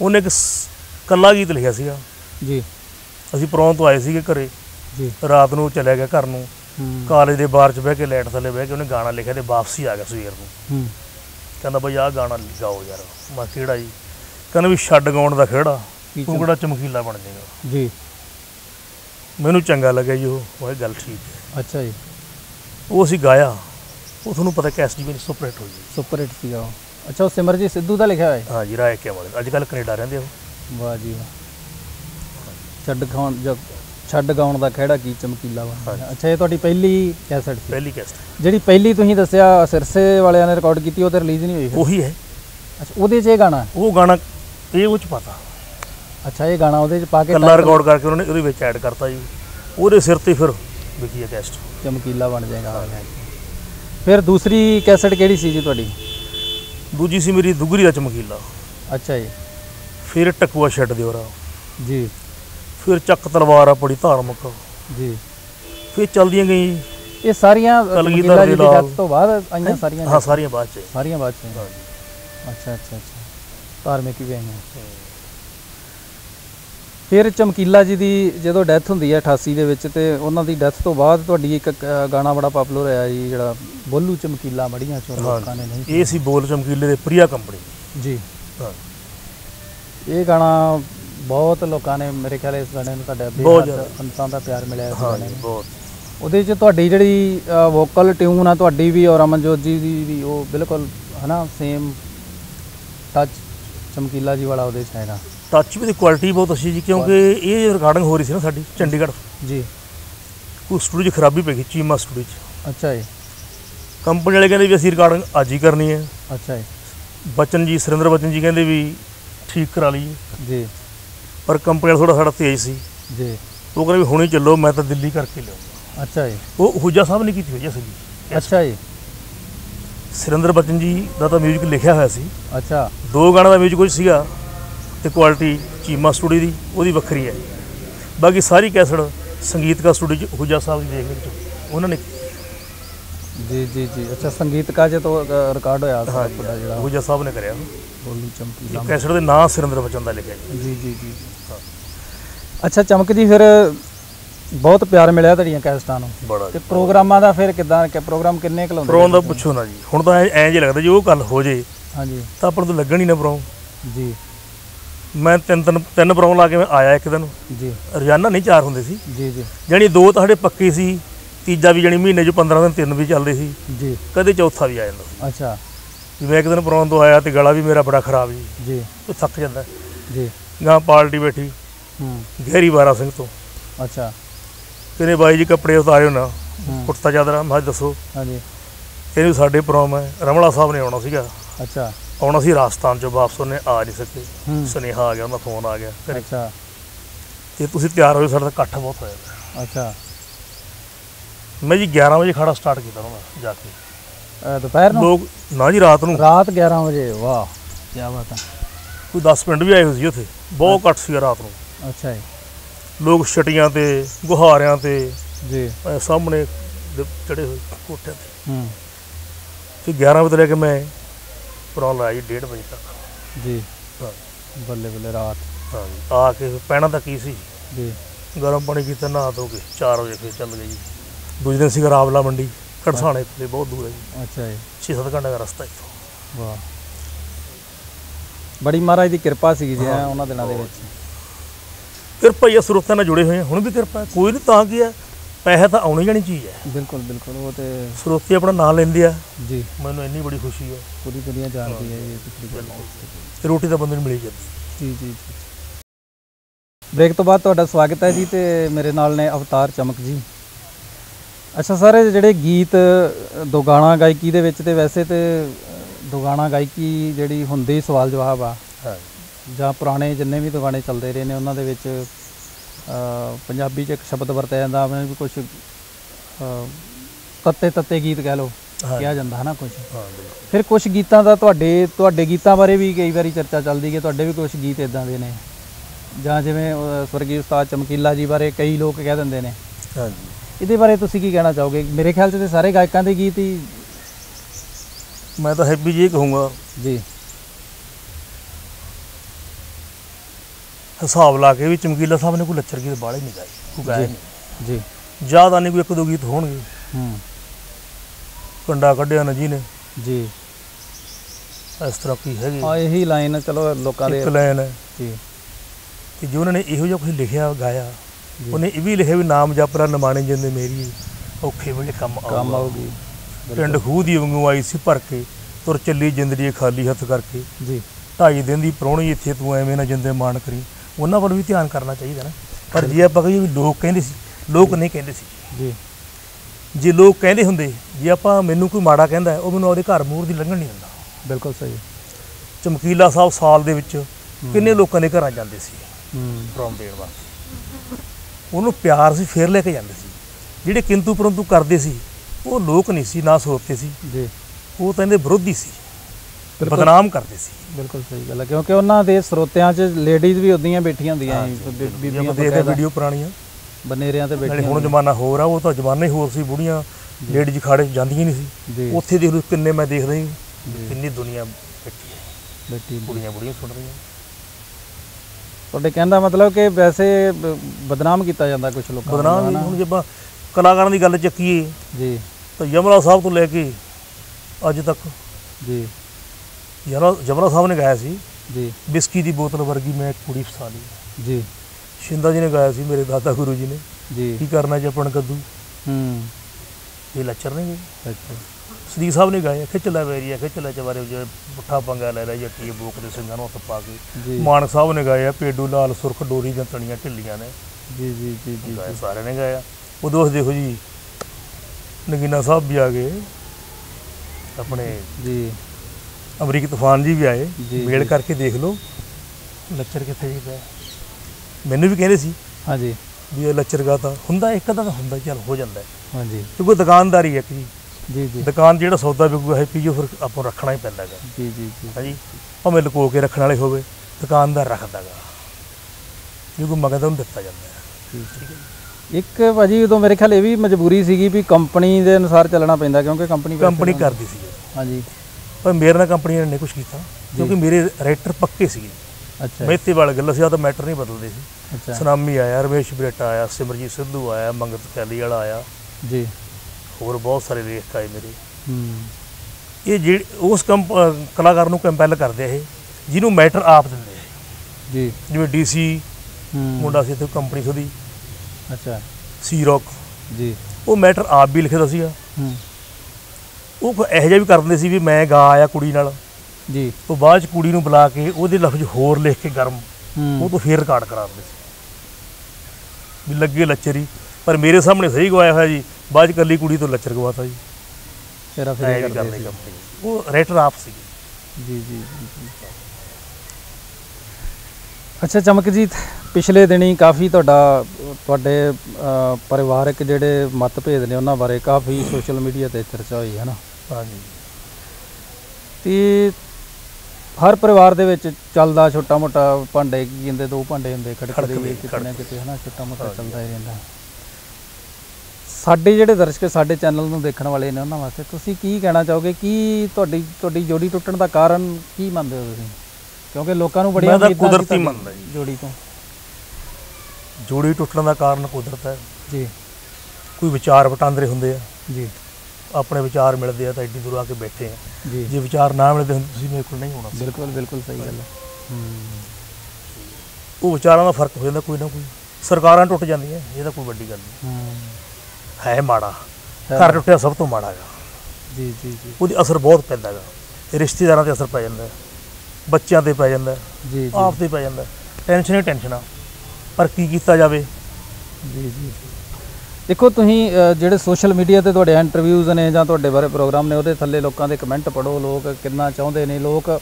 ਉਹਨੇ ਇੱਕ ਸ- ਕੱਲਾ ਗੀਤ ਲਿਖਿਆ ਸੀਗਾ। ਜੀ। ਅਸੀਂ ਪ੍ਰੋਂ ਤੋਂ ਆਏ ਸੀਗੇ ਘਰੇ। ਜੀ। ਰਾਤ ਨੂੰ ਚਲਿਆ ਗਿਆ ਘਰ ਨੂੰ। ਹੂੰ। ਕਾਲਜ ਦੇ ਬਾਹਰ 'ਚ ਬਹਿ ਕੇ ਲੈਟ ਥੱਲੇ ਬਹਿ ਕੇ ਉਹਨੇ ਗਾਣਾ ਲਿਖਿਆ ਤੇ ਵਾਪਸੀ ਆ ਗਿਆ ਸਵੇਰ ਨੂੰ। ਹੂੰ। ਕਹਿੰਦਾ ਬਈ ਆਹ ਗਾਣਾ ਗਾਓ ਯਾਰ ਮੈਂ ਕਿਹਾ, ਕਿਹੜਾ ਜੀ? ਕਹਿੰਦਾ ਵੀ ਛੱਡ ਗਾਉਣ ਦਾ ਖੇੜਾ ਕੀ ਤੂੰ ਕਿਹੜਾ ਚਮਕੀਲਾ ਬਣ ਜਾਏਗਾ। ਜੀ। ਮੈਨੂੰ ਚੰਗਾ ਲੱਗਿਆ ਜੀ ਉਹ ਉਹ ਗੱਲ ਠੀਕ ਹੈ। ਅੱਛਾ ਜੀ। ਉਹ ਅਸੀਂ ਗਾਇਆ ਉਹ ਤੁਹਾਨੂੰ ਪਤਾ ਕੈਸਟ ਜੀ ਮੇਰੀ ਸੁਪਰਹਿਟ ਹੋਈ। ਜੀ ਸੁਪਰ ਹਿੱਟ ਸੀਗਾ ਉਹ। ਅੱਛਾ ਉਹ ਸਿਮਰਜੀਤ ਸਿੱਧੂ ਦਾ ਲਿਖਿਆ ਹੋਇਆ ਹੈ? ਹਾਂ ਜੀ ਰਾਇਕੇ ਵਾਲੇ ਅੱਜ ਕੱਲ ਕੈਨੇਡਾ ਰਹਿੰਦੇ ਉਹ ਵਾਹ ਜੀ ਵਾਹ। ਛੱਡ ਖਾਣ ਜਾਂ ਛੱਡ ਗਾਉਣ ਦਾ ਖਿਹੜਾ ਕੀ ਚਮਕੀਲਾ ਵਾ ਅੱਛਾ ਇਹ ਤੁਹਾਡੀ ਪਹਿਲੀ ਕੈਸਟ ਸੀ। ਪਹਿਲੀ ਕੈਸਟ। ਜਿਹੜੀ ਪਹਿਲੀ ਤੁਸੀਂ ਦੱਸਿਆ ਸਿਰਸੇ ਵਾਲਿਆਂ ਨੇ ਰਿਕਾਰਡ ਕੀਤੀ ਉਹ ਤੇ ਰਿਲੀਜ਼ ਨਹੀਂ ਹੋਈ ਫਿਰ? ਉਹੀ ਹੈ। ਅੱਛਾ ਉਹਦੇ 'ਚ ਇਹ ਗਾਣਾ ਉਹ ਗਾਣਾ ਇਹ ਉਹ ਚ ਪਾਤਾ। ਅੱਛਾ ਇਹ ਗਾਣਾ ਉਹਦੇ 'ਚ ਪਾ ਕੇ ਕੱਲਾ ਰਿਕਾਰਡ ਕਰਕੇ ਉਹਨਾਂ ਨੇ ਉਹਦੇ ਵਿੱਚ ਐਡ ਕਰਤਾ ਜੀ। ਉਹਦੇ ਸਿਰ ਤੇ ਫਿਰ ਵਿਕੀ ਕੈਸਟ। ਚਮਕੀਲਾ ਬਣ ਜਾਏਗਾ। ਫਿਰ ਦੂਸਰੀ ਕੈਸਟ ਕਿਹੜੀ ਸੀ ਜੀ ਤੁਹਾਡੀ? ਦੂਜੀ ਸੀ ਮੇਰੀ ਦੁਗਰੀ ਦਾ ਚਮਕੀਲਾ। ਅੱਛਾ ਜੀ। ਫਿਰ ਟਕੂਆ ਛੱਡ ਦਿਓਰਾ ਜੀ। ਫਿਰ ਚੱਕ ਤਲਵਾਰ ਆ ਬੜੀ ਧਾਰਮਿਕ। ਜੀ। ਫਿਰ ਚਲਦੀਆਂ ਗਈ ਇਹ ਸਾਰੀਆਂ ਕਲਗੀਧਰ ਜੀ ਦੇ death ਤੋਂ ਬਾਅਦ ਆਈਆਂ ਸਾਰੀਆਂ ਹਾਂ ਸਾਰੀਆਂ ਬਾਅਦ ਚ। ਸਾਰੀਆਂ ਬਾਅਦ 'ਚ। ਅੱਛਾ ਅੱਛਾ ਅੱਛਾ। ਧਾਰਮਿਕ ਵੀ ਆਈਆਂ। ਫਿਰ ਚਮਕੀਲਾ ਜੀ ਦੀ ਜਦੋਂ ਡੈਥ ਹੁੰਦੀ ਹੈ 88 ਦੇ ਵਿੱਚ ਤੇ ਉਹਨਾਂ ਦੀ ਡੈਥ ਤੋਂ ਬਾਅਦ ਤੁਹਾਡੀ ਇੱਕ ਗਾਣਾ ਬੜਾ ਪਪੂਲਰ ਹੋਇਆ ਜੀ ਜਿਹੜਾ ਬੋਲੂ ਚਮਕੀਲਾ ਮੜੀਆਂ ਚੋਂ ਲੋਕਾਂ ਨੇ ਨਹੀਂ ਇਹ ਸੀ ਬੋਲ ਚਮਕੀਲੇ ਦੇ ਪ੍ਰਿਆ ਕੰਪਨੀ ਜੀ। ਹਾਂ। ਇਹ ਗਾਣਾ ਬਹੁਤ ਲੋਕਾਂ ਨੇ ਮੇਰੇ ਖਿਆਲ ਇਸ ਗਾਣੇ ਨੂੰ ਤੁਹਾਡਾ ਬੇਹੱਦ। ਅੰਤਾਂ ਦਾ ਪਿਆਰ ਮਿਲਿਆ ਇਸ ਗਾਣੇ ਨੂੰ। ਬਹੁਤ। ਉਹਦੇ 'ਚ ਤੁਹਾਡੀ ਜਿਹੜੀ ਵੋਕਲ ਟਿਊਨ ਆ ਤੁਹਾਡੀ ਵੀ ਔਰ ਅਮਨਜੋਤ ਜੀ ਦੀ ਵੀ ਉਹ ਬਿਲਕੁਲ ਹਨਾ ਸੇਮ ਟੱਚ ਚਮਕੀਲਾ ਜੀ ਵਾਲਾ ਉਹਦੇ 'ਚ ਹੈਗਾ। ਟੱਚ ਵੀ ਦੀ ਕੁਆਲਿਟੀ ਬਹੁਤ ਅੱਛੀ ਜੀ ਕਿਉਂਕਿ ਇਹ ਰਿਕਾਰਡਿੰਗ ਹੋ ਰਹੀ ਸੀ ਨਾ ਸਾਡੀ ਚੰਡੀਗੜ੍ਹ। ਜੀ। ਕੋਈ ਸਟੂਡੀਓ 'ਚ ਖਰਾਬੀ ਪੈ ਗਈ ਚੀਮਾ ਸਟੂਡੀਓ 'ਚ। ਅੱਛਾ ਜੀ। ਕੰਪਨੀ ਵਾਲੇ ਕਹਿੰਦੇ ਵੀ ਅਸੀਂ ਰਿਕਾਰਡਿੰਗ ਅੱਜ ਹੀ ਕਰਨੀ ਹੈ। ਅੱਛਾ ਜੀ। ਬਚਨ ਜੀ ਸੁਰਿੰਦਰ ਬਚਨ ਜੀ ਕਹਿੰਦੇ ਵੀ ਠੀਕ ਕਰਾ ਲਈਏ। ਜੀ। ਪਰ ਕੰਪਨੀ ਵਾਲਾ ਥੋੜਾ ਸਾਡਾ ਤੇਜ਼ ਸੀ। ਜੀ। ਉਹ ਕਹਿੰਦੇ ਵੀ ਹੁਣੇ ਚੱਲੋ ਮੈਂ ਤਾਂ ਦਿੱਲੀ ਕਰਕੇ ਲਿਓ ਅੱਛਾ ਜੀ। ਉਹ ਹੁਜਾ ਸਾਹਿਬ ਨੇ ਕੀਤੀ ਹੋਈ ਸੀ ਅੱਛਾ ਜੀ। ਸੁਰਿੰਦਰ ਬਚਨ ਜੀ ਦਾ ਤਾਂ ਮਿਊਜ਼ਿਕ ਲਿਖਿਆ ਹੋਇਆ ਸੀ। ਅੱਛਾ। ਦੋ ਗਾਣਿਆਂ ਦਾ ਮਿਊਜ਼ਿਕ ਕੁਝ ਸੀਗਾ। ਤੇ ਕੁਆਲਿਟੀ ਚੀਮਾ ਸਟੂਡੀਓ ਦੀ ਉਹਦੀ ਵੱਖਰੀ ਹੈ। ਬਾਕੀ ਸਾਰੀ ਕੈਸਟ ਸੰਗੀਤਕਾ ਸਟੂਡੀਓ ਹੁਜਾ ਸਾਹਿਬ ਦੀ ਦੇਖ ਵਿੱਚ ਉਹਨਾਂ ਨੇ ਜੀ ਜੀ ਜੀ। ਅੱਛਾ ਸੰਗੀਤਕਾ ਜੇ ਤੋਂ ਰਿਕਾਰਡ ਹੋਇਆ ਤੁਹਾਡਾ ਜਿਹੜਾ। ਹੁਜਾ ਸਾਹਿਬ ਨੇ ਕਰਿਆ। ਬੋਲੂ ਚਮਕੀਲਾ ਕੈਸਟ ਦੇ ਨਾਂ ਸੁਰਿੰਦਰ ਬਚਨ ਦਾ ਲਿਖਿਆ ਜੀ। ਜੀ ਜੀ ਅੱਛਾ ਚਮਕ ਜੀ ਫਿਰ ਬਹੁਤ ਪਿਆਰ ਮਿਲਿਆ ਤੁਹਾਡੀਆਂ ਕੈਸਟਾਂ ਨੂੰ। ਤੇ ਪ੍ਰੋਗਰਾਮਾਂ ਦਾ ਫਿਰ ਕਿਦਾਂ ਕਿ ਪ੍ਰੋਗਰਾਮ ਕਿੰਨੇ ਕੁ ਲਾਉਂਦੇ ਪ੍ਰੋਂ ਦਾ ਪੁੱਛੋ ਨਾ ਜੀ। ਹੁਣ ਤਾਂ ਐਂ ਐਂ ਜੇ ਲੱਗਦਾ ਜੇ ਉਹ ਗੱਲ ਹੋ ਜੇ ਹਾਂਜੀ। ਤਾਂ ਆਪਾਂ ਨੂੰ ਤਾਂ ਲੱਗਣ ਹੀ ਨਾ ਪ੍ਰੋਂ। ਜੀ। ਮੈਂ ਤਿੰਨ ਤਿੰਨ ਤਿੰਨ ਪ੍ਰੋਂ ਲਾ ਕੇ ਮੈਂ ਆਇਆ ਇੱਕ ਦਿਨ। ਜੀ। ਰੋਜ਼ਾਨਾ ਨਹੀਂ ਚਾਰ ਹੁੰਦੇ ਸੀ। ਜੀ ਜੀ। ਜਾਣੀ ਦੋ ਤਾਂ ਸਾਡੇ ਪੱਕੇ ਸੀ ਤੀਜਾ ਵੀ ਜਾਣੀ ਮਹੀਨੇ ਚ 15 ਦਿਨ ਤਿੰਨ ਵੀ ਚੱਲਦੇ ਸੀ। ਜੀ। ਕਦੇ ਚੌਥਾ ਵੀ ਆ ਜਾਂਦਾ ਸੀ। ਅੱਛਾ। ਵੀ ਮੈਂ ਇੱਕ ਦਿਨ ਪ੍ਰੋਂ ਤੋਂ ਆਇਆ ਤੇ ਗਲਾ ਵੀ ਮੇਰਾ ਬੜਾ ਖਰਾਬ ਜੀ ਜੀ। ਉਹ ਥੱਕ ਜਾਂਦਾ। ਜੀ। ਗਾਂ ਪਾਰਟੀ ਬੈਠੀ। ਹੂੰ। ਗਹਿਰੀ ਬਾਰਾ ਸਿੰਘ ਤੋਂ। ਅੱਛਾ। ਕਹਿੰਦੇ ਬਾਈ ਜੀ ਕੱਪੜੇ ਉਤਾਰਿਓ ਨਾ। ਕੁੜਤਾ ਚਾਦਰਾ। ਮੈਂ ਦੱਸੋ। ਹਾਂਜੀ। ਕਹਿੰਦੇ ਸਾਡੇ ਪ੍ਰੋਮ ਹੈ ਰਮਲਾ ਸਾਹਿਬ ਨੇ ਆਉਣਾ ਸੀਗਾ। ਅੱਛਾ। ਆਉਣਾ ਸੀ ਰਾਜਸਥਾਨ ਚੋਂ ਵਾਪਸ ਉਹਨੇ ਆ ਨਹੀਂ ਸਕੇ। ਹੂੰ। ਸੁਨੇਹਾ ਆ ਗਿਆ ਉਹਦਾ ਫੋਨ ਆ ਗਿਆ। ਅੱਛਾ। ਤੇ ਤੁਸੀਂ ਤਿਆਰ ਹੋਏ ਸਾਡਾ ਇਕੱਠ ਬਹੁਤ ਹੋਇਆ। ਅੱਛਾ। ਮੈਂ ਜੀ 11 ਵਜੇ ਖੜਾ ਸਟਾਰਟ ਕੀਤਾ ਉਹਨਾਂ ਜਾ ਕੇ। ਦੁਪਹਿਰ ਨੂੰ? ਲੋਕ ਨਾ ਜੀ ਰਾਤ ਨੂੰ। ਰਾਤ 11 ਵਜੇ ਵਾਹ ਕੀ ਬਾਤ ਹੈ ਕੋਈ 10 ਪਿੰਡ ਵੀ ਆਏ ਹੋਏ ਸੀ ਉੱਥੇ। ਬਹੁਤ ਘੱਟ ਸੀ ਰਾਤ ਨੂੰ। ਅੱਛਾ ਜੀ। ਲੋਕ ਛਟੀਆਂ ਤੇ ਗੁਹਾਰਿਆਂ ਤੇ ਜੀ। ਸਾਹਮਣੇ ਚੜੇ ਹੋਏ ਕੋਠਿਆਂ ਤੇ। ਹੂੰ। ਤੇ 11 ਵਜੇ ਲੈ ਕੇ ਮੈਂ ਪ੍ਰੋਂ ਲਾਇਆ ਜੀ 1:30 ਵਜੇ ਤੱਕ। ਜੀ। ਹਾਂ। ਬੱਲੇ ਬੱਲੇ ਰਾਤ। ਹਾਂ। ਆ ਕੇ ਪੈਣਾ ਤਾਂ ਕੀ ਸੀ? ਜੀ। ਗਰਮ ਪਾਣੀ ਕੀਤਾ ਨਹਾ ਧੋ ਕੇ 4 ਵਜੇ ਫਿਰ ਚੱਲ ਗਏ ਜੀ। ਦੂਜੇ ਦਿਨ ਸੀਗਾ ਰਾਵਲਾ ਮੰਡੀ ਕੜਸਾਣੇ ਤੇ ਬਹੁਤ ਦੂਰ ਹੈ ਜੀ। ਅੱਛਾ ਜੀ। 6-7 ਘੰਟੇ ਦਾ ਰਸਤਾ ਇੱਥੋਂ। ਵਾਹ। ਬੜੀ ਮਹਾਰਾਜ ਦੀ ਕਿਰਪਾ ਸੀ ਜੀ ਉਹਨਾਂ ਦਿਨਾਂ ਦੇ ਵਿੱਚ। ਕਿਰਪਾ ਹੀ ਸਰੋਤਾਂ ਨਾਲ ਜੁੜੇ ਹੋਏ ਹੁਣ ਵੀ ਕਿਰਪਾ। ਕੋਈ ਨਹੀਂ ਤਾਂ ਕੀ ਹੈ ਪੈਸਾ ਤਾਂ ਆਉਣੀ ਜਾਣੀ ਚੀਜ਼ ਹੈ। ਬਿਲਕੁਲ ਬਿਲਕੁਲ ਉਹ ਤੇ ਸਰੋਤੇ ਆਪਣਾ ਨਾਂ ਲੈਂਦੇ ਆ। ਜੀ। ਮੈਨੂੰ ਇੰਨੀ ਬੜੀ ਖੁਸ਼ੀ ਹੈ। ਪੂਰੀ ਦੁਨੀਆ ਜਾਣਦੀ ਹੈ ਇਹ ਪਿਛਲੀ ਗੱਲ ਤੇ ਰੋਟੀ ਤਾਂ ਬੰਦੇ ਨੂੰ ਮਿਲੀ ਜਾਂਦੀ। ਜੀ ਜੀ ਜੀ। ਬ੍ਰੇਕ ਤੋਂ ਬਾਅਦ ਤੁਹਾਡਾ ਸਵਾਗਤ ਹੈ ਜੀ ਤੇ ਮੇਰੇ ਨਾਲ ਨੇ ਅਵਤਾਰ ਚਮਕ ਜੀ। ਅੱਛਾ ਸਰ ਜਿਹੜੇ ਗੀਤ ਦੁਗਾਣਾ ਗਾਇਕੀ ਦੇ ਵਿੱਚ ਤੇ ਵੈਸੇ ਤੇ ਦੁਗਾਣਾ ਗਾਇਕੀ ਜਿਹੜੀ ਹੁੰਦੀ ਸਵਾਲ ਜਵਾਬ ਆ ਜਾਂ ਪੁਰਾਣੇ ਜਿੰਨੇ ਵੀ ਦੁਗਾਣੇ ਚੱਲਦੇ ਰਹੇ ਨੇ ਉਹਨਾਂ ਦੇ ਵਿੱਚ ਪੰਜਾਬੀ 'ਚ ਇੱਕ ਸ਼ਬਦ ਵਰਤਿਆ ਜਾਂਦਾ ਆਪਣੇ ਵੀ ਕੁਝ ਤੱਤੇ ਤੱਤੇ ਗੀਤ ਕਹਿ ਲਓ ਕਿਹਾ ਜਾਂਦਾ ਹੈ ਨਾ ਕੁਝ ਫਿਰ ਕੁਝ ਗੀਤਾਂ ਦਾ ਤੁਹਾਡੇ ਤੁਹਾਡੇ ਗੀਤਾਂ ਬਾਰੇ ਵੀ ਕਈ ਵਾਰੀ ਚਰਚਾ ਚੱਲਦੀ ਹੈ ਤੁਹਾਡੇ ਵੀ ਕੁਝ ਗੀਤ ਇਦਾਂ ਦੇ ਨੇ। ਜਾਂ ਜਿਵੇਂ ਸਵਰਗੀ ਉਸਤਾਦ ਚਮਕੀਲਾ ਜੀ ਬਾਰੇ ਕਈ ਲੋਕ ਕਹਿ ਦਿੰਦੇ ਨੇ। ਹਾਂ ਜੀ ਇਹਦੇ ਬਾਰੇ ਤੁਸੀਂ ਕੀ ਕਹਿਣਾ ਚਾਹੋਗੇ? ਮੇਰੇ ਖਿਆਲ 'ਚ ਤੇ ਸਾਰੇ ਗਾਇਕਾਂ ਦੇ ਗੀਤ ਹੀ ਮੈਂ ਤਾਂ ਹੈਪੀ ਜੀ ਕਹੂੰਗਾ। ਜੀ। ਹਿਸਾਬ ਲਾ ਕੇ ਵੀ ਚਮਕੀਲਾ ਸਾਹਿਬ ਨੇ ਕੋਈ ਲੱਚਰ ਗੀਤ ਬਾਲੇ ਨਹੀਂ ਗਾਏ ਕੋਈ ਗਾਇਆ ਜੀ। ਨਹੀਂ। ਜੀ। ਜ਼ਿਆਦਾ ਨਹੀਂ ਕੋਈ ਇੱਕ ਦੋ ਗੀਤ ਹੋਣਗੇ। ਹੂੰ। ਕੰਡਾ ਕੱਢਿਆ ਨਾ ਜੀ ਨੇ। ਜੀ। ਇਸ ਤਰ੍ਹਾਂ ਕੀ ਹੈਗੀ? ਆ ਇਹੀ ਲਾਈਨ ਚਲੋ ਲੋਕਾਂ ਦੇ ਇੱਕ ਲਾਈਨ ਹੈ। ਜੀ। ਕਿ ਜੋ ਉਹਨਾਂ ਨੇ ਇਹੋ ਜਿਹਾ ਕੁਝ ਲਿਖਿਆ ਗਾਇਆ। ਉਹਨੇ ਇਹ ਵੀ ਲਿਖਿਆ ਵੀ ਨਾਮ ਜਪਰਾ ਨਮਾਣੇ ਜਿੰਦੇ ਮੇਰੀ ਔਖੇ ਵੇਲੇ ਕੰਮ ਕੰਮ ਆਊਗਾ ਆਉਗੀ ਪਿੰਡ ਖੂਹ ਦੀ ਵਾਂਗੂ ਆਈ ਸੀ ਭਰ ਕੇ ਤੁਰ ਚੱਲੀ ਜਿੰਦੜੀ ਖਾਲੀ ਹੱਥ ਕਰਕੇ। ਜੀ। ਢਾਈ ਦਿਨ ਦੀ ਪ੍ਰਾਹੁਣੀ ਇੱਥੇ ਤੂੰ ਐਵੇਂ ਨਾ ਜਿੰਦੇ ਮਾਣ ਕਰੀ। ਉਹਨਾਂ ਵੱਲ ਵੀ ਧਿਆਨ ਕਰਨਾ ਚਾਹੀਦਾ ਨਾ। ਪਰ ਜੇ ਆਪਾਂ ਕਹੀਏ ਵੀ ਲੋਕ ਕਹਿੰਦੇ ਸੀ ਲੋਕ ਨਹੀਂ ਕਹਿੰਦੇ ਸੀ। ਜੀ। ਜੇ ਲੋਕ ਕਹਿੰਦੇ ਹੁੰਦੇ ਜੇ ਆਪਾਂ ਮੈਨੂੰ ਕੋਈ ਮਾੜਾ ਕਹਿੰਦਾ ਉਹ ਮੈਨੂੰ ਉਹਦੇ ਘਰ ਮੂਹਰ ਦੀ ਲੰਘਣ ਨਹੀਂ ਦਿੰਦਾ। ਬਿਲਕੁਲ ਸਹੀ ਚਮਕੀਲਾ ਸਾਹਿਬ ਸਾਲ ਦੇ ਵਿੱਚ ਕਿੰਨੇ ਲੋਕਾਂ ਦੇ ਘਰਾਂ ਜਾਂਦੇ ਸੀ ਹੂੰ। ਫਰੋਮ ਦੇਣ ਵਾਸਤੇ ਉਹਨੂੰ ਪਿਆਰ ਸੀ ਫੇਰ ਲੈ ਕੇ ਜਾਂਦੇ ਸੀ। ਜਿਹੜੇ ਕਿੰਤੂ ਪਰੰਤੂ ਕਰਦੇ ਸੀ ਉਹ ਲੋਕ ਨਹੀਂ ਸੀ ਨਾ ਸੋਚਦੇ ਸੀ। ਜੀ। ਉਹ ਤਾਂ ਇਹਦੇ ਵਿਰੋਧੀ ਸੀ। ਬਦਨਾਮ ਕਰਦੇ ਸੀ। ਬਿਲਕੁਲ ਸਹੀ ਗੱਲ ਹੈ ਕਿਉਂਕਿ ਉਹਨਾਂ ਦੇ ਸਰੋਤਿਆਂ 'ਚ ਲੇਡੀਜ਼ ਵੀ ਉਦੀਆਂ ਬੈਠੀਆਂ ਹੁੰਦੀਆਂ ਬੀਬੀਆਂ ਦੇਖਦੇ ਵੀਡੀਓ ਪੁਰਾਣੀਆਂ। ਬਨੇਰਿਆਂ ਤੇ ਬੈਠੀਆਂ ਹੁਣ ਜ਼ਮਾਨਾ ਹੋਰ ਆ ਉਹ ਤਾਂ ਜ਼ਮਾਨਾ ਹੀ ਹੋਰ ਸੀ ਬੁੜੀਆਂ ਲੇਡੀਜ਼ ਖਾੜੇ 'ਚ ਜਾਂਦੀਆਂ ਨਹੀਂ ਸੀ। ਉੱਥੇ ਦੇਖ ਲਓ ਕਿੰਨੇ ਮੈਂ ਦੇਖ ਰਹੀ ਕਿੰਨੀ ਦੁਨੀਆ ਬੈਠੀ ਹੈ। ਬੈਠੀ ਕੁੜੀਆਂ ਬੁੜੀਆਂ ਸੁਣ ਰਹੀਆਂ। ਤੁਹਾਡੇ ਕਹਿਣ ਦਾ ਮਤਲਬ ਕਿ ਵੈਸੇ ਬਦਨਾਮ ਕੀਤਾ ਜਾਂਦਾ ਕੁਝ ਲੋਕਾਂ ਨੂੰ ਬਦਨਾਮ? ਹੁਣ ਜੇ ਆਪਾਂ ਕਲਾਕਾਰਾਂ ਦੀ ਗੱਲ ਚੱਕੀਏ ਜੀ। ਤਾਂ ਯਮਲਾ ਸਾਹਿਬ ਤੋਂ ਲੈ ਕੇ ਅੱਜ ਤੱਕ ਜੀ। ਯਮਲਾ ਯਮਲਾ ਸਾਹਿਬ ਨੇ ਗਾਇਆ ਸੀ ਜੀ। ਬਿਸਕੀ ਦੀ ਬੋਤਲ ਵਰਗੀ ਮੈਂ ਕੁੜੀ ਫਸਾ ਲਈ। ਜੀ। ਸ਼ਿੰਦਾ ਜੀ ਨੇ ਗਾਇਆ ਸੀ ਮੇਰੇ ਦਾਦਾ ਗੁਰੂ ਜੀ ਨੇ। ਜੀ। ਕੀ ਕਰਨਾ ਜਪਣ ਕੱਦੂ? ਹੂੰ। ਇਹ ਲੱਚਰ ਨਹੀਂ ਗਏ ਅੱਛਾ। ਸਦੀਕ ਸਾਹਿਬ ਨੇ ਗਾਇਆ ਖਿੱਚ ਲੈ ਵੈਰੀਆ ਖਿੱਚ ਲੈ ਚਵਾਰੇ ਜੇ ਪੁੱਠਾ ਪੰਗਾ ਲੈ ਲੈ ਜੱਟੀ ਬੋਕ ਦੇ ਸਿੰਘਾਂ ਨੂੰ ਹੱਥ ਪਾ ਕੇ। ਮਾਨਕ ਸਾਹਿਬ ਨੇ ਗਾਇਆ ਪੇਡੂ ਲਾਲ ਸੁਰਖ ਡੋਰੀ ਦੀਆਂ ਤਣੀਆਂ ਢਿੱਲੀਆਂ ਨੇ। ਜੀ ਜੀ ਜੀ ਜੀ ਸਾਰਿਆਂ ਨੇ ਗਾਇਆ। ਉਦੋਂ ਉਸ ਦੇਖੋ ਜੀ ਨਗੀਨਾ ਸਾਹਿਬ ਵੀ ਆ ਗਏ। ਆਪਣੇ ਜੀ। ਅਮਰੀਕ ਤੂਫਾਨ ਜੀ ਵੀ ਆਏ ਮੇਲ। ਕਰਕੇ ਦੇਖ ਲਓ। ਲੱਚਰ ਕਿੱਥੇ ਜੀ ਪਿਆ ਮੈਨੂੰ ਵੀ ਕਹਿੰਦੇ ਸੀ ਹਾਂਜੀ। ਵੀ ਇਹ ਲੱਚਰ ਗਾਤਾ ਹੁੰਦਾ ਇੱਕ ਤਾਂ ਹੁੰਦਾ ਚੱਲ ਹੋ ਜਾਂਦਾ ਹੈ। ਹਾਂਜੀ। ਕਿਉਂਕਿ ਦੁਕਾਨਦਾਰੀ ਹੈ ਜੀ। ਜੀ ਜੀ। ਦੁਕਾਨ ਜਿਹੜਾ ਸੌਦਾ ਵਿਕੂਗਾ ਹੈਪੀ ਜੋ ਫਿਰ ਆਪਾਂ ਰੱਖਣਾ ਹੀ ਪੈਂਦਾ ਹੈਗਾ ਜੀ ਜੀ ਜੀ। ਹਾਂਜੀ। ਭਾਵੇਂ ਲੁਕੋ ਕੇ ਰੱਖਣ ਵਾਲੇ ਹੋਵੇ ਦੁਕਾਨਦਾਰ ਰੱਖਦਾ ਗਾ ਜੇ ਕੋਈ ਮੰਗਦਾ ਉਹਨੂੰ ਦਿੱਤਾ ਜਾਂਦਾ ਹੈ। ਠੀਕ ਹੈ। ਇੱਕ ਭਾਜੀ ਉਦੋਂ ਮੇਰੇ ਖਿਆਲ ਇਹ ਵੀ ਮਜਬੂਰੀ ਸੀਗੀ ਵੀ ਕੰਪਨੀ ਦੇ ਅਨੁਸਾਰ ਚੱਲਣਾ ਪੈਂਦਾ ਕਿਉਂਕਿ ਕੰਪਨੀ ਕੰਪਨੀ ਕਰਦੀ ਸੀ ਹਾਂਜੀ। ਪਰ ਮੇਰੇ ਨਾਲ ਕੰਪਨੀ ਨੇ ਨਹੀਂ ਕੁਝ ਕੀਤਾ ਕਿਉਂਕਿ ਮੇਰੇ ਰਾਈਟਰ ਪੱਕੇ ਸੀਗੇ। ਅੱਛਾ। ਮਹਿਤੇ ਵਾਲੇ ਗੱਲ ਸੀ ਆ ਤਾਂ ਮੈਟਰ ਨਹੀਂ ਬਦਲਦੇ ਸੀ। ਅੱਛਾ। ਸੁਨਾਮੀ ਆਇਆ ਰਮੇਸ਼ ਬਰੇਟਾ ਆਇਆ ਸਿਮਰਜੀਤ ਸਿੱਧੂ ਆਇਆ ਮੰਗਤ ਕੈਲੀ ਵਾਲਾ ਆਇਆ। ਜੀ। ਹੋਰ ਬਹੁਤ ਸਾਰੇ ਲੇਖਕ ਆਏ ਮੇਰੇ। ਹੂੰ। ਇਹ ਜਿਹੜੇ ਉਸ ਕਲਾਕਾਰ ਨੂੰ ਕੰਪੈਲ ਕਰਦੇ ਇਹ ਜਿਹਨੂੰ ਮੈਟਰ ਆਪ ਦਿੰਦੇ ਆ। ਜੀ। ਜਿਵੇਂ ਡੀਸੀ ਮੁੰਡਾ ਸੀ ਤੇ ਕੰਪਨੀ ਸੀ ਉਹਦੀ। ਅੱਛਾ। ਸੀ ਰੌਕ ਜੀ। ਉਹ ਮੈਟਰ ਆਪ ਵੀ ਲਿਖਦਾ ਸੀਗਾ। ਹੂੰ। ਉਹ ਇਹੋ ਜਿਹਾ ਵੀ ਕਰ ਦਿੰਦੇ ਸੀ ਵੀ ਮੈਂ ਗਾ ਆਇਆ ਕੁੜੀ ਨਾਲ। ਜੀ। ਉਹ ਬਾਅਦ ਚ ਕੁੜੀ ਨੂੰ ਬੁਲਾ ਕੇ ਉਹਦੇ ਲਫ਼ਜ਼ ਹੋਰ ਲਿਖ ਕੇ ਗਰਮ ਉਹ ਤੋਂ ਫੇਰ ਰਿਕਾਰਡ ਕਰਾ ਦਿੰਦੇ ਸੀ। ਵੀ ਲੱਗੇ ਲੱਚਰੀ। ਪਰ ਮੇਰੇ ਸਾਹਮਣੇ ਸਹੀ ਗਵਾਇਆ ਹੋਇਆ ਜੀ। ਬਾਅਦ ਚ ਕੱਲੀ ਕੁੜੀ ਤੋਂ ਲੱਚਰ ਗਵਾਤਾ ਜੀ। ਤੇਰਾ ਫਿਰ ਕਰਦੇ ਸੀ। ਉਹ ਰਾਈਟਰ ਆਪ ਸੀ ਜੀ ਜੀ ਜੀ, ਜੀ। ਅੱਛਾ ਚਮਕਜੀਤ ਪਿਛਲੇ ਦਿਨੀ ਕਾਫੀ ਤੁਹਾਡਾ ਤੁਹਾਡੇ ਪਰਿਵਾਰਕ ਜਿਹੜੇ ਮਤਭੇਦ ਨੇ ਉਹਨਾਂ ਬਾਰੇ ਕਾਫੀ ਸੋਸ਼ਲ ਮੀਡੀਆ ਤੇ ਚਰਚਾ ਹੋਈ ਹੈ ਨਾ? ਹਾਂਜੀ। ਤੇ ਹਰ ਪਰਿਵਾਰ ਦੇ ਵਿੱਚ ਚੱਲਦਾ ਛੋਟਾ ਮੋਟਾ ਭਾਂਡੇ ਕੀ ਕਹਿੰਦੇ ਦੋ ਭਾਂਡੇ ਹੁੰਦੇ ਖੜਕਦੇ ਹੀ ਕਿਤੇ ਨਾ। ਕਿਤੇ ਹਨਾ ਛੋਟਾ ਮੋਟਾ। ਚੱਲਦਾ ਹੀ ਰਹਿੰਦਾ। ਸਾਡੇ ਜਿਹੜੇ ਦਰਸ਼ਕ ਸਾਡੇ ਚੈਨਲ ਨੂੰ ਦੇਖਣ ਵਾਲੇ ਨੇ ਉਹਨਾਂ ਵਾਸਤੇ ਤੁਸੀਂ ਕੀ ਕਹਿਣਾ ਚਾਹੋਗੇ? ਕੀ ਤੁਹਾਡੀ ਤੁਹਾਡੀ ਜੋੜੀ ਟੁੱਟਣ ਦਾ ਕਾਰਨ ਕੀ ਮੰਨਦੇ ਹੋ ਤੁਸੀਂ? ਕਿਉਂਕਿ ਲੋਕਾਂ ਨੂੰ ਬੜੀਆਂ ਮੈਂ ਤਾਂ ਕੁਦਰਤੀ ਮੰਨਦਾ ਜੀ। ਜੋੜੀ ਤੋਂ। ਜੋੜੀ ਟੁੱਟਣ ਦਾ ਕਾਰਨ ਕੁਦਰਤ ਹੈ। ਜੀ। ਕੋਈ ਵਿਚਾਰ ਵਟਾਂਦਰੇ ਹੁੰਦੇ ਆ। ਜੀ। ਆਪਣੇ ਵਿਚਾਰ ਮਿਲਦੇ ਆ ਤਾਂ ਐਡੀ ਦੂਰ ਆ ਕੇ ਬੈਠੇ ਆ। ਜੀ। ਜੇ ਵਿਚਾਰ ਨਾ ਮਿਲਦੇ ਹੁੰਦੇ ਤੁਸੀਂ ਮੇਰੇ ਕੋਲ ਨਹੀਂ ਹੋਣਾ। ਬਿਲਕੁਲ ਬਿਲਕੁਲ ਸਹੀ ਗੱਲ ਹੈ। ਉਹ ਵਿਚਾਰਾਂ ਦਾ ਫ਼ਰਕ ਹੋ ਜਾਂਦਾ ਕੋਈ ਨਾ ਕੋਈ। ਸਰਕਾਰਾਂ ਟੁੱਟ ਜਾਂਦੀਆਂ ਇਹ ਤਾਂ ਕੋਈ ਵੱਡੀ ਗੱਲ ਨਹੀਂ। ਹੂੰ। ਮਾੜਾ। ਘਰ ਟੁੱਟਿਆ ਸਭ ਤੋਂ ਮਾੜਾ ਹੈਗਾ। ਜੀ ਜੀ ਜੀ। ਉਹਦੀ ਅਸਰ ਬਹੁਤ ਪੈਂਦਾ ਹੈਗਾ। ਰਿਸ਼ਤੇਦਾਰਾਂ ਤੇ ਅਸਰ ਪੈ ਜਾਂਦਾ ਬੱਚਿਆਂ ਤੇ ਪੈ ਜਾਂਦਾ ਜੀ ਜੀ। ਆਪ ਤੇ ਪੈ ਜਾਂਦਾ। ਟੈਨਸ਼ਨ ਹੀ ਟੈਨਸ਼ਨ ਆ। ਪਰ ਕੀ ਕੀਤਾ ਜਾਵੇ? ਜੀ ਜੀ। ਦੇਖੋ ਤੁਸੀਂ ਅ, ਜਿਹੜੇ ਸੋਸ਼ਲ ਮੀਡੀਆ ਤੇ ਤੁਹਾਡੇ ਇੰਟਰਵਿਊਜ਼ ਨੇ ਜਾਂ ਤੁਹਾਡੇ ਬਾਰੇ ਪ੍ਰੋਗਰਾਮ ਨੇ ਉਹਦੇ ਥੱਲੇ ਲੋਕਾਂ ਦੇ ਕਮੈਂਟ ਪੜੋ ਲੋਕ ਕਿੰਨਾ ਚਾਹੁੰਦੇ ਨੇ ਲੋਕ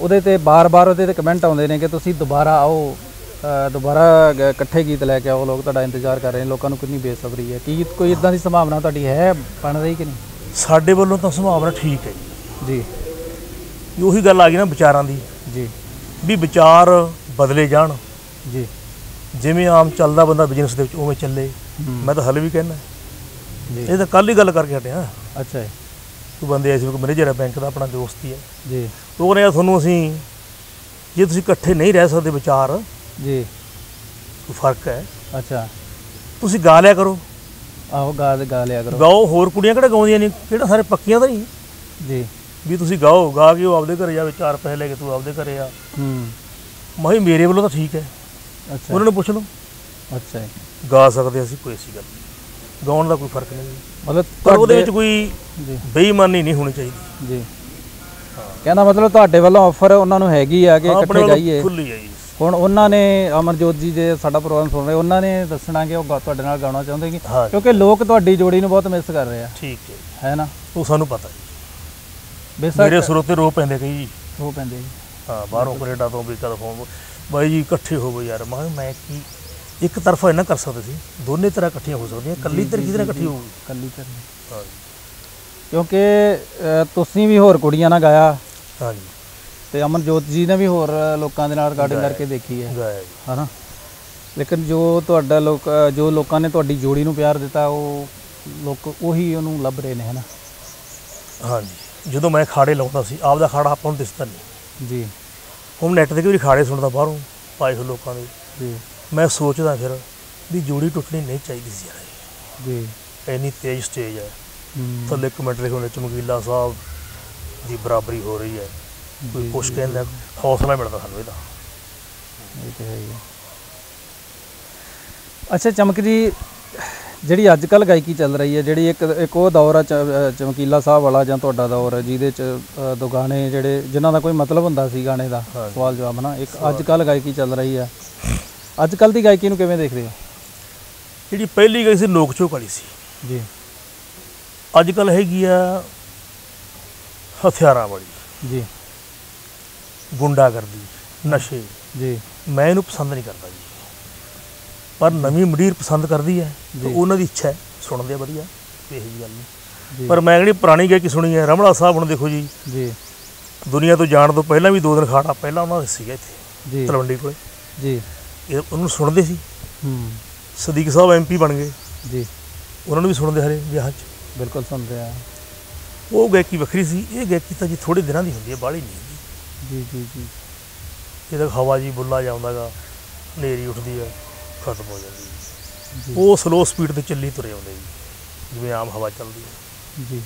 ਉਹਦੇ ਤੇ ਬਾਰ-ਬਾਰ ਉਹਦੇ ਤੇ ਕਮੈਂਟ ਆਉਂਦੇ ਨੇ ਕਿ ਤੁਸੀਂ ਦੁਬਾਰਾ ਆਓ ਅ, ਦੁਬਾਰਾ ਗ- ਇਕੱਠੇ ਗੀਤ ਲੈ ਕੇ ਆਓ ਲੋਕ ਤੁਹਾਡਾ ਇੰਤਜ਼ਾਰ ਕਰ ਰਹੇ ਨੇ ਲੋਕਾਂ ਨੂੰ ਕਿੰਨੀ ਬੇਸਬਰੀ ਹੈ? ਕੀ ਕੋਈ ਇਦਾਂ ਦੀ ਸੰਭਾਵਨਾ ਤੁਹਾਡੀ ਹੈ ਬਣ ਰਹੀ ਕਿ ਨਹੀਂ? ਸਾਡੇ ਵੱਲੋਂ ਤਾਂ ਸੰਭਾਵਨਾ ਠੀਕ ਹੈ ਜੀ ਜੀ। ਉਹੀ ਗੱਲ ਆ ਗਈ ਨਾ ਵਿਚਾਰਾਂ ਦੀ ਜੀ। ਵੀ ਵਿਚਾਰ ਬਦਲੇ ਜਾਣ। ਜੀ। ਜਿਵੇਂ ਆਮ ਚੱਲਦਾ ਬੰਦਾ ਬਿਜ਼ਨਸ ਦੇ ਵਿੱਚ ਉਵੇਂ ਚੱਲੇ। ਹੂੰ, ਮੈਂ ਤਾਂ ਹਲੇ ਵੀ ਕਹਿਣਾ ਜੀ। ਇਹ ਤਾਂ ਕੱਲ ਹੀ ਗੱਲ ਕਰਕੇ ਹਟਿਆ ਅੱਛਾ ਜੀ, ਕੋਈ ਬੰਦੇ ਐਸੇ ਕੋਈ ਮੈਨੇਜਰ ਹੈ ਬੈਂਕ ਦਾ ਆਪਣਾ ਦੋਸਤ ਹੀ ਹੈ ਜੀ। ਉਹ ਕਹਿੰਦਾ ਤੁਹਾਨੂੰ ਅਸੀਂ ਜੇ ਤੁਸੀਂ ਇਕੱਠੇ ਨਹੀਂ ਰਹਿ ਸਕਦੇ ਵਿਚਾਰ ਜੀ। ਕੋਈ ਫ਼ਰਕ ਹੈ? ਅੱਛਾ। ਤੁਸੀਂ ਗਾ ਲਿਆ ਕਰੋ। ਆਹੋ ਗਾ ਗਾ ਲਿਆ ਕਰੋ। ਗਾਓ ਹੋਰ ਕੁੜੀਆਂ ਕਿਹੜਾ ਗਾਉਂਦੀਆਂ ਨਹੀਂ ਕਿਹੜਾ ਸਾਰੇ ਪੱਕੀਆਂ ਤਾਂ ਨਹੀਂ? ਜੀ। ਵੀ ਤੁਸੀਂ ਗਾਓ ਗਾ ਕੇ ਉਹ ਆਪਦੇ ਘਰੇ ਜਾਵੇ ਚਾਰ ਪੈਸੇ ਲੈ ਕੇ ਤੂੰ ਆਪਦੇ ਘਰੇ ਆ। ਹੂੰ। ਮੈਂ ਮੇਰੇ ਵੱਲੋਂ ਤਾਂ ਠੀਕ ਹੈ। ਅੱਛਾ। ਉਹਨਾਂ ਨੂੰ ਪੁੱਛ ਲਓ। ਅੱਛਾ। ਗਾ ਸਕਦੇ ਅਸੀਂ ਕੋਈ ਐਸੀ ਗੱਲ ਨਹੀਂ। ਗਾਉਣ ਦਾ ਕੋਈ ਫ਼ਰਕ ਨਹੀਂ। ਮਤਲਬ ਪਰ ਉਹਦੇ ਵਿੱਚ ਕੋਈ ਬੇਈਮਾਨੀ ਨਹੀਂ ਹੋਣੀ ਚਾਹੀਦੀ। ਜੀ। ਕਹਿੰਦਾ ਮਤਲਬ ਤੁਹਾਡੇ ਵੱਲੋਂ ਆਫਰ ਉਹਨਾਂ ਨੂੰ ਹੈਗੀ ਆ ਕਿ ਹਾਂ, ਇਕੱਠੇ ਵੱਲੋਂ ਗਾਈਏ ਖੁੱਲੀ ਹੈ ਜੀ। ਹੁਣ ਉਹਨਾਂ ਨੇ ਅਮਰਜੋਤ ਜੀ ਜੇ ਸਾਡਾ ਪ੍ਰੋਗਰਾਮ ਸੁਣ ਰਹੇ ਉਹਨਾਂ ਨੇ ਦੱਸਣਾ ਕਿ ਉਹ ਤੁਹਾਡੇ ਨਾਲ ਗਾਉਣਾ ਚਾਹੁੰਦੇ ਕਿ ਹਾਂ। ਕਿਉਂਕਿ ਲੋਕ ਤੁਹਾਡੀ ਜੋੜੀ ਨੂੰ ਬਹੁਤ ਮਿਸ ਕਰ ਰਹੇ ਆ। ਠੀਕ ਹੈ। ਹੈ ਨਾ? ਉਹ ਸਾਨੂੰ ਪਤਾ ਬੇਸ਼ੱਕ ਮੇਰੇ ਸੁਰੋਂ ਤੇ ਰੋ ਪੈਂਦੇ ਕਈ ਉਹ ਪੈਂਦੇ ਹਾਂ ਬਾਹਰੋਂ ਕੈਨੇਡਾ ਤੋਂ ਅਮਰੀਕਾ ਤੋਂ ਫੋਨ ਬਾਈ ਜੀ ਇਕੱਠੇ ਹੋ ਗਏ ਯਾਰ ਮੈਂ ਕਿਹਾ ਮੈਂ ਕੀ ਇੱਕ ਤਰਫਾ ਇਹ ਨਾ ਕਰ ਸਕਦੇ ਸੀ ਦੋਨੇ ਤਰ੍ਹਾਂ ਇਕੱਠੀਆਂ ਹੋ ਸਕਦੀਆਂ ਇਕੱਲੀ ਤਰ੍ਹਾਂ ਕਿਹਦੇ ਨਾਲ ਇਕੱਠੀ ਹੋਊਗੀ। ਕੱਲੀ ਤੇ ਹਾਂ ਕਿਉਂਕਿ ਤੁਸੀਂ ਵੀ ਹੋਰ ਕੁੜੀਆਂ ਨਾਲ ਗਾਇਆ। ਹਾਂ ਜੀ। ਤੇ ਅਮਨਜੋਤ ਜੀ ਨੇ ਵੀ ਹੋਰ ਲੋਕਾਂ ਦੇ ਨਾਲ ਰਿਕਾਰਡਿੰਗ। ਕਰਕੇ ਦੇਖੀ ਹੈ। ਗਾਇਆ ਜੀ। ਹਨਾ? ਲੇਕਿਨ ਜੋ ਤੁਹਾਡਾ ਲੋਕ ਜੋ ਲੋਕਾਂ ਨੇ ਤੁਹਾਡੀ ਜੋੜੀ ਨੂੰ ਪਿਆਰ ਦਿੱਤਾ ਉਹ ਲੋਕ ਉਹੀ ਉਹਨੂੰ ਲੱਭ ਰਹੇ ਨੇ ਹਨਾ? ਹਾਂ ਜੀ। ਜਦੋਂ ਮੈਂ ਖਾੜੇ ਲਾਉਂਦਾ ਸੀ ਆਪਦਾ ਖਾੜਾ ਆਪਾਂ ਨੂੰ ਦਿਸਦਾ ਨਹੀਂ। ਜੀ। ਹੁਣ ਨੈਟ ਤੇ ਕਈ ਖਾੜੇ ਸੁਣਦਾ ਬਾਹਰੋਂ? ਪਾਏ ਹੋਏ ਲੋਕਾਂ ਦੇ। ਜੀ। ਮੈਂ ਸੋਚਦਾ ਫਿਰ ਵੀ ਜੋੜੀ ਟੁੱਟਣੀ ਨਹੀਂ ਚਾਹੀਦੀ ਸੀ ਯਾਰ। ਜੀ। ਇੰਨੀ ਤੇਜ਼ ਸਟੇਜ ਹੈ। ਥੱਲੇ ਕਮੈਂਟ ਲਿਖੇ ਹੁੰਦੇ ਚਮਕੀਲਾ ਸਾਹਿਬ ਦੀ ਬਰਾਬਰੀ ਹੋ ਰਹੀ ਹੈ। ਕੋਈ ਕੁਛ ਕਹਿੰਦਾ ਹੌਸਲਾ ਮਿਲਦਾ ਸਾਨੂੰ ਇਹਦਾ। ਇਹ ਤੇ ਹੈ ਹੀ ਹੈ। ਅੱਛਾ ਚਮਕ ਜੀ ਜਿਹੜੀ ਅੱਜ ਕੱਲ ਗਾਇਕੀ ਚੱਲ ਰਹੀ ਹੈ ਜਿਹੜੀ ਇੱਕ ਇੱਕ ਉਹ ਦੌਰ ਆ ਚ- ਚਮਕੀਲਾ ਸਾਹਿਬ ਵਾਲਾ ਜਾਂ ਤੁਹਾਡਾ ਦੌਰ ਹੈ ਜਿਹਦੇ ਚ ਅ, ਦੋ ਗਾਣੇ ਜਿਹੜੇ ਜਿਨ੍ਹਾਂ ਦਾ ਕੋਈ ਮਤਲਬ ਹੁੰਦਾ ਸੀ ਗਾਣੇ ਦਾ। ਸਵਾਲ ਜਵਾਬ ਨਾ ਇੱਕ ਅੱਜ ਕੱਲ ਗਾਇਕੀ ਚੱਲ ਰਹੀ ਹੈ। ਅੱਜ ਕੱਲ ਦੀ ਗਾਇਕੀ ਨੂੰ ਕਿਵੇਂ ਦੇਖਦੇ ਹੋ? ਜਿਹੜੀ ਪਹਿਲੀ ਗਈ ਸੀ ਲੋਕ ਝੋਕ ਵਾਲੀ ਸੀ। ਜੀ। ਅੱਜ ਕੱਲ ਹੈਗੀ ਆ ਹਥਿਆਰਾਂ ਵਾਲੀ। ਜੀ। ਗੁੰਡਾਗਰਦੀ ਨਸ਼ੇ। ਜੀ। ਮੈਂ ਇਹਨੂੰ ਪਸੰਦ ਨਹੀਂ ਕਰਦਾ ਜੀ। ਪਰ ਨਵੀਂ ਮੰਡੀਰ ਪਸੰਦ ਕਰਦੀ ਹੈ ਤੇ। ਉਹਨਾਂ ਦੀ ਇੱਛਾ ਹੈ ਸੁਣਦੇ ਆ ਵਧੀਆ ਇਹ ਜੀ ਗੱਲ ਨਹੀਂ। ਪਰ ਮੈਂ ਜਿਹੜੀ ਪੁਰਾਣੀ ਗਾਇਕੀ ਸੁਣੀ ਹੈ ਰਮਲਾ ਸਾਹਿਬ ਹੁਣ ਦੇਖੋ ਜੀ। ਜੀ। ਦੁਨੀਆ ਤੋਂ ਜਾਣ ਤੋਂ ਪਹਿਲਾਂ ਵੀ ਦੋ ਦਿਨ ਖਾੜਾ ਪਹਿਲਾਂ ਉਹਨਾਂ ਦਾ ਸੀਗਾ ਇੱਥੇ ਜੀ। ਤਲਵੰਡੀ ਕੋਲੇ। ਜੀ। ਇਹ ਉਹਨੂੰ ਸੁਣਦੇ ਸੀ। ਹੂੰ। ਸਦੀਕ ਸਾਹਿਬ ਐਮਪੀ ਬਣ ਗਏ। ਜੀ। ਉਹਨਾਂ ਨੂੰ ਵੀ ਸੁਣਦੇ ਹਰੇ ਵਿਆਹ 'ਚ। ਬਿਲਕੁਲ ਸੁਣ ਰਿਹਾ ਉਹ ਗਾਇਕੀ ਵੱਖਰੀ ਸੀ। ਇਹ ਗਾਇਕੀ ਤਾਂ ਜੀ ਥੋੜੇ ਦਿਨਾਂ ਦੀ ਹੁੰਦੀ ਹੈ ਬਾਹਲੀ ਨਹੀਂ ਜੀ ਜੀ ਜੀ। ਇਹ ਤਾਂ ਹਵਾ ਜੀ ਬੁੱਲਾ ਜਾਂਦਾਗਾ ਹਨੇਰੀ ਉੱਠਦੀ ਹੈ। ਖਤਮ ਹੋ ਜਾਂਦੀ ਜੀ। ਉਹ ਸਲੋ ਸਪੀਡ ਤੇ ਚੱਲੀ ਤੁਰੇ ਆਉਂਦੇ ਜੀ ਜਿਵੇਂ ਆਮ ਹਵਾ ਚੱਲਦੀ ਹੈ। ਜੀ।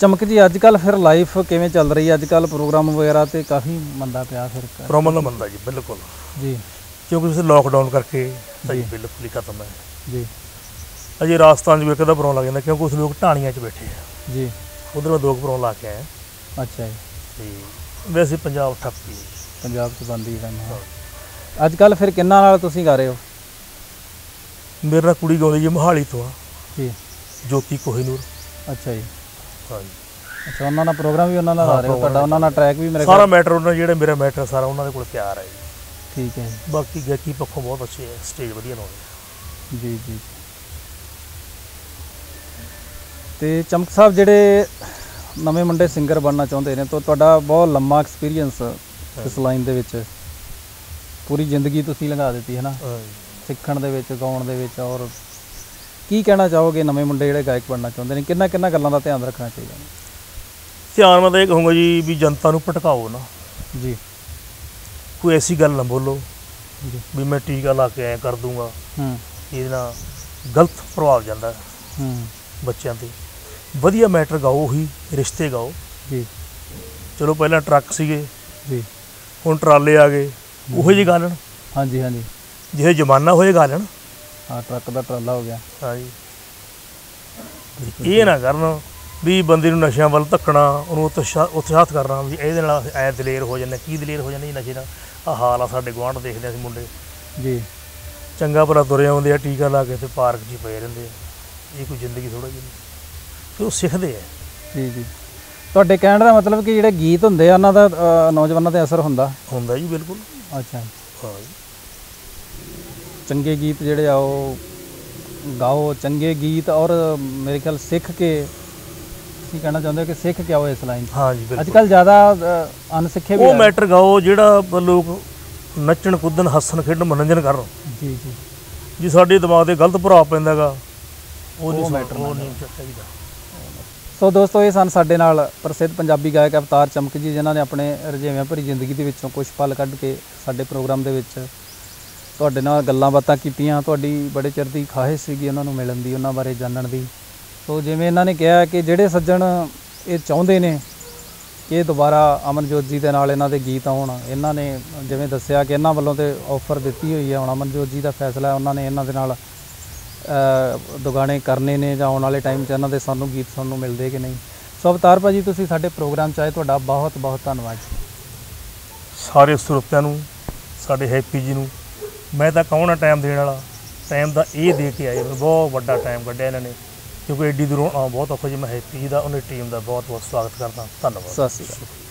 ਚਮਕ ਜੀ ਅੱਜ ਕੱਲ ਫਿਰ ਲਾਈਫ ਕਿਵੇਂ ਚੱਲ ਰਹੀ ਹੈ? ਅੱਜ ਕੱਲ ਪ੍ਰੋਗਰਾਮ ਵਗੈਰਾ ਤੇ ਕਾਫੀ ਮੰਦਾ ਪਿਆ ਫਿਰ। ਦਾ ਮੰਦਾ ਜੀ ਬਿਲਕੁਲ। ਜੀ। ਕਿਉਂਕਿ ਉਸ ਲੋਕਡਾਊਨ ਕਰਕੇ ਜੀ। ਬਿਲਕੁਲ ਹੀ ਖਤਮ ਹੈ। ਜੀ। ਅਜੇ ਰਾਜਸਥਾਨ 'ਚ ਵੀ ਅੱਧਾ ਪ੍ਰੋਗਰਾਮ ਲੱਗ ਜਾਂਦਾ ਕਿਉਂਕਿ ਉਸ ਲੋਕ ਢਾਣੀਆਂ 'ਚ ਬੈਠੇ ਆ। ਜੀ। ਉਧਰ ਦੋ ਪ੍ਰੋਗਰਾਮ ਲਾ ਕੇ ਆਇਆ। ਅੱਛਾ ਜੀ। ਤੇ ਵੈਸੇ ਪੰਜਾਬ ਠੱਪ। ਪੰਜਾਬ ਚ ਬੰਦੀ ਹੈ। ਅੱਜ ਕੱਲ ਫਿਰ ਕਿੰਨਾ ਨਾਲ ਤੁਸੀਂ ਗਾ ਰਹੇ ਹੋ? ਮੇਰੇ ਕੁੜੀ ਗਾਉਂਦੀ ਜੀ ਮੋਹਾਲੀ ਤੋਂ ਆ। ਜੀ। ਜੋਤੀ ਕੋਹੀਨੂਰ। ਅੱਛਾ ਜੀ। ਹਾਂਜੀ। ਅੱਛਾ ਉਹਨਾਂ ਨਾਲ ਪ੍ਰੋਗਰਾਮ ਵੀ ਉਹਨਾਂ ਨਾਲ ਆ ਰਹੇ ਤੁਹਾਡਾ ਉਹਨਾਂ ਨਾਲ ਟਰੈਕ ਵੀ ਮੇਰੇ ਸਾਰਾ ਮੈਟਰ ਉਹਨਾਂ ਜਿਹੜਾ ਮੇਰਾ ਮੈਟਰ ਸਾਰਾ ਉਹਨਾਂ ਦੇ ਕੋਲ ਤਿਆਰ ਹੈ ਜੀ। ਠੀਕ ਹੈ। ਬਾਕੀ ਗਾਇਕੀ ਪੱਖੋਂ ਬਹੁਤ ਅੱਛੇ ਹੈ ਸਟੇਜ ਵਧੀਆ ਲਾਉਂਦੇ ਜੀ ਜੀ। ਤੇ ਚਮਕ ਸਾਹਿਬ ਜਿਹੜੇ ਨਵੇਂ ਮੁੰਡੇ ਸਿੰਗਰ ਬਣਨਾ ਚਾਹੁੰਦੇ ਨੇ ਤਾਂ ਤੁਹਾਡਾ ਬਹੁਤ ਲੰਮਾ ਐਕਸਪੀਰੀਅੰਸ ਇਸ ਲਾਈਨ ਦੇ ਵਿੱਚ। ਪੂਰੀ ਜ਼ਿੰਦਗੀ ਤੁਸੀਂ ਲੰਘਾ ਦਿੱਤੀ ਹੈ ਨਾ। ਸਿੱਖਣ ਦੇ ਵਿੱਚ ਗਾਉਣ ਦੇ ਵਿੱਚ ਔਰ ਕੀ ਕਹਿਣਾ ਚਾਹੋਗੇ ਨਵੇਂ ਮੁੰਡੇ ਜਿਹੜੇ ਗਾਇਕ ਬਣਨਾ ਚਾਹੁੰਦੇ ਨੇ? ਕਿੰਨਾ ਕਿੰਨਾ ਗੱਲਾਂ ਦਾ ਧਿਆਨ ਰੱਖਣਾ ਚਾਹੀਦਾ ਧਿਆਨ ਮੈਂ ਤਾਂ ਇਹ ਕਹੂੰਗਾ ਜੀ ਵੀ ਜਨਤਾ ਨੂੰ ਭਟਕਾਓ ਨਾ। ਜੀ। ਕੋਈ ਐਸੀ ਗੱਲ ਨਾ ਬੋਲੋ ਵੀ ਮੈਂ ਟੀਕਾ ਲਾ ਕੇ ਐਂ ਕਰ ਦੂੰਗਾ। ਹੂੰ। ਇਹਦੇ ਨਾਲ ਗਲਤ ਪ੍ਰਭਾਵ ਜਾਂਦਾ ਹੈ ਹੂੰ। ਬੱਚਿਆਂ ਤੇ। ਵਧੀਆ ਮੈਟਰ ਗਾਓ ਹੀ ਰਿਸ਼ਤੇ ਗਾਓ। ਜੀ। ਚਲੋ ਪਹਿਲਾਂ ਟਰੱਕ ਸੀਗੇ। ਜੀ। ਹੁਣ ਟਰਾਲੇ ਆ ਗਏ। ਉਹੋ ਜਿਹੀ ਗਾਲਣ ਹਾਂਜੀ ਹਾਂਜੀ। ਜਿਹੇ ਜ਼ਮਾਨਾ ਹੋਏ ਗਾਲਣ ਹਾਂ ਟਰੱਕ ਦਾ ਟਰਾਲਾ ਹੋ ਗਿਆ। ਹਾਂਜੀ। ਇਹ ਨਾ ਕਰਨ ਵੀ ਬੰਦੇ ਨੂੰ ਨਸ਼ਿਆਂ ਵੱਲ ਧੱਕਣਾ ਉਹਨੂੰ ਉਤਸ਼ਾ- ਉਤਸ਼ਾਹਤ ਕਰਨਾ ਵੀ ਇਹਦੇ ਨਾਲ ਐ ਦਲੇਰ ਹੋ ਜਾਂਦਾ ਕੀ ਦਲੇਰ ਹੋ ਜਾਂਦਾ ਜੀ ਨਸ਼ੇ ਨਾਲ? ਆ ਹਾਲ ਆ ਸਾਡੇ ਗੁਆਂਢ ਦੇਖਦੇ ਅਸੀਂ ਮੁੰਡੇ। ਜੀ। ਚੰਗਾ ਭਲਾ ਤੁਰੇ ਆਉਂਦੇ ਆ ਟੀਕਾ ਲਾ ਕੇ ਤੇ ਪਾਰਕ 'ਚ ਪਏ ਰਹਿੰਦੇ ਆ। ਇਹ ਕੋਈ ਜ਼ਿੰਦਗੀ ਥੋੜਾ ਜਿਹੀ ਤੇ ਉਹ ਸਿੱਖਦੇ ਆ। ਜੀ ਜੀ। ਤੁਹਾਡੇ ਕਹਿਣ ਦਾ ਮਤਲਬ ਕਿ ਜਿਹੜੇ ਗੀਤ ਹੁੰਦੇ ਆ ਉਹਨਾਂ ਦਾ ਨੌਜਵਾਨਾਂ ਤੇ ਅਸਰ ਹੁੰਦਾ? ਹੁੰਦਾ ਜੀ ਬਿਲਕੁਲ। ਅੱਛਾ। ਹਾਂ। ਚੰਗੇ ਗੀਤ ਜਿਹੜੇ ਆ ਉਹ ਗਾਓ ਚੰਗੇ ਗੀਤ ਔਰ ਮੇਰੇ ਖਿਆਲ ਸਿੱਖ ਕੇ ਤੁਸੀਂ ਕਹਿਣਾ ਚਾਹੁੰਦੇ ਹੋ ਕਿ ਸਿੱਖ ਕੇ ਆਓ ਇਸ ਲਾਈਨ ਹਾਂ ਜੀ ਅੱਜ ਬਿਲਕੁਲ। ਕੱਲ ਜ਼ਿਆਦਾ ਅਨਸਿੱਖੇ ਵੀ ਉਹ। ਮੈਟਰ ਗਾਓ ਜਿਹੜਾ ਲੋਕ ਨੱਚਣ ਕੁੱਦਣ ਹੱਸਣ ਖੇਡਣ ਮਨੋਰੰਜਨ ਕਰਨ। ਜੀ ਜੀ। ਜੀ ਸਾਡੇ ਦਿਮਾਗ ਤੇ ਗਲਤ ਪ੍ਰਭਾਵ ਪੈਂਦਾਗਾ ਉਹ ਨਹੀਂ ਮੈਟਰ ਉਹ ਨਹੀਂ ਚਾਹੀਦਾ ਸੋ ਦੋਸਤੋ, ਇਹ ਸਨ ਸਾਡੇ ਨਾਲ ਪ੍ਰਸਿੱਧ ਪੰਜਾਬੀ ਗਾਇਕ ਅਵਤਾਰ ਚਮਕ ਜੀ, ਜਿਨ੍ਹਾਂ ਨੇ ਆਪਣੇ ਰੁਝੇਵਿਆਂ ਭਰੀ ਜ਼ਿੰਦਗੀ ਦੇ ਵਿੱਚੋਂ ਕੁਝ ਪਲ ਕੱਢ ਕੇ ਸਾਡੇ ਪ੍ਰੋਗਰਾਮ ਦੇ ਵਿੱਚ ਤੁਹਾਡੇ ਨਾਲ ਗੱਲਾਂ ਬਾਤਾਂ ਕੀਤੀਆਂ। ਤੁਹਾਡੀ ਬੜੇ ਚਿਰ ਦੀ ਖਾਹਿਸ਼ ਸੀਗੀ ਉਹਨਾਂ ਨੂੰ ਮਿਲਣ ਦੀ, ਉਹਨਾਂ ਬਾਰੇ ਜਾਣਨ ਦੀ। ਸੋ ਜਿਵੇਂ ਇਹਨਾਂ ਨੇ ਕਿਹਾ ਕਿ ਜਿਹੜੇ ਸੱਜਣ ਇਹ ਚਾਹੁੰਦੇ ਨੇ ਕਿ ਇਹ ਦੁਬਾਰਾ ਅਮਨਜੋਤ ਜੀ ਦੇ ਨਾਲ ਇਹਨਾਂ ਦੇ ਗੀਤ ਆਉਣ, ਇਹਨਾਂ ਨੇ ਜਿਵੇਂ ਦੱਸਿਆ ਕਿ ਇਹਨਾਂ ਵੱਲੋਂ ਤੇ ਆਫਰ ਦਿੱਤੀ ਹੋਈ ਹੈ ਹੁਣ ਅਮਨਜੋਤ ਜੀ ਦਾ ਫੈਸਲਾ ਹੈ, ਉਹਨਾਂ ਨੇ ਇਹਨਾਂ ਦੇ ਨਾਲ ਦੁਗਾਣੇ ਕਰਨੇ ਨੇ ਜਾਂ ਆਉਣ ਵਾਲੇ ਟਾਈਮ 'ਚ ਇਹਨਾਂ ਦੇ ਸਾਨੂੰ ਗੀਤ ਸੁਣਨ ਨੂੰ ਮਿਲਦੇ ਕਿ ਨਹੀਂ। ਸੋ ਅਵਤਾਰ ਭਾਜੀ ਤੁਸੀਂ ਸਾਡੇ ਪ੍ਰੋਗਰਾਮ 'ਚ ਆਏ ਤੁਹਾਡਾ ਬਹੁਤ ਬਹੁਤ ਧੰਨਵਾਦ ਜੀ। ਸਾਰੇ ਸਰੋਤਿਆਂ ਨੂੰ ਸਾਡੇ ਹੈਪੀ ਜੀ ਨੂੰ ਮੈਂ ਤਾਂ ਕੌਣ ਆ ਟਾਈਮ ਦੇਣ ਵਾਲਾ ਟਾਈਮ ਦਾ ਇਹ ਦੇ ਕੇ ਆਏ ਬਹੁਤ ਵੱਡਾ ਟਾਈਮ ਕੱਢਿਆ ਇਹਨਾਂ ਨੇ ਕਿਉਂਕਿ ਐਡੀ ਦੂਰੋਂ ਬਹੁਤ ਔਖਾ ਜੀ ਮੈਂ ਹੈਪੀ ਜੀ ਦਾ ਉਹਨੇ ਟੀਮ ਦਾ ਬਹੁਤ ਬਹੁਤ ਸਵਾਗਤ ਕਰਦਾ ਧੰਨਵਾਦ। ਸਤਿ ਸ਼੍ਰੀ ਅਕਾਲ।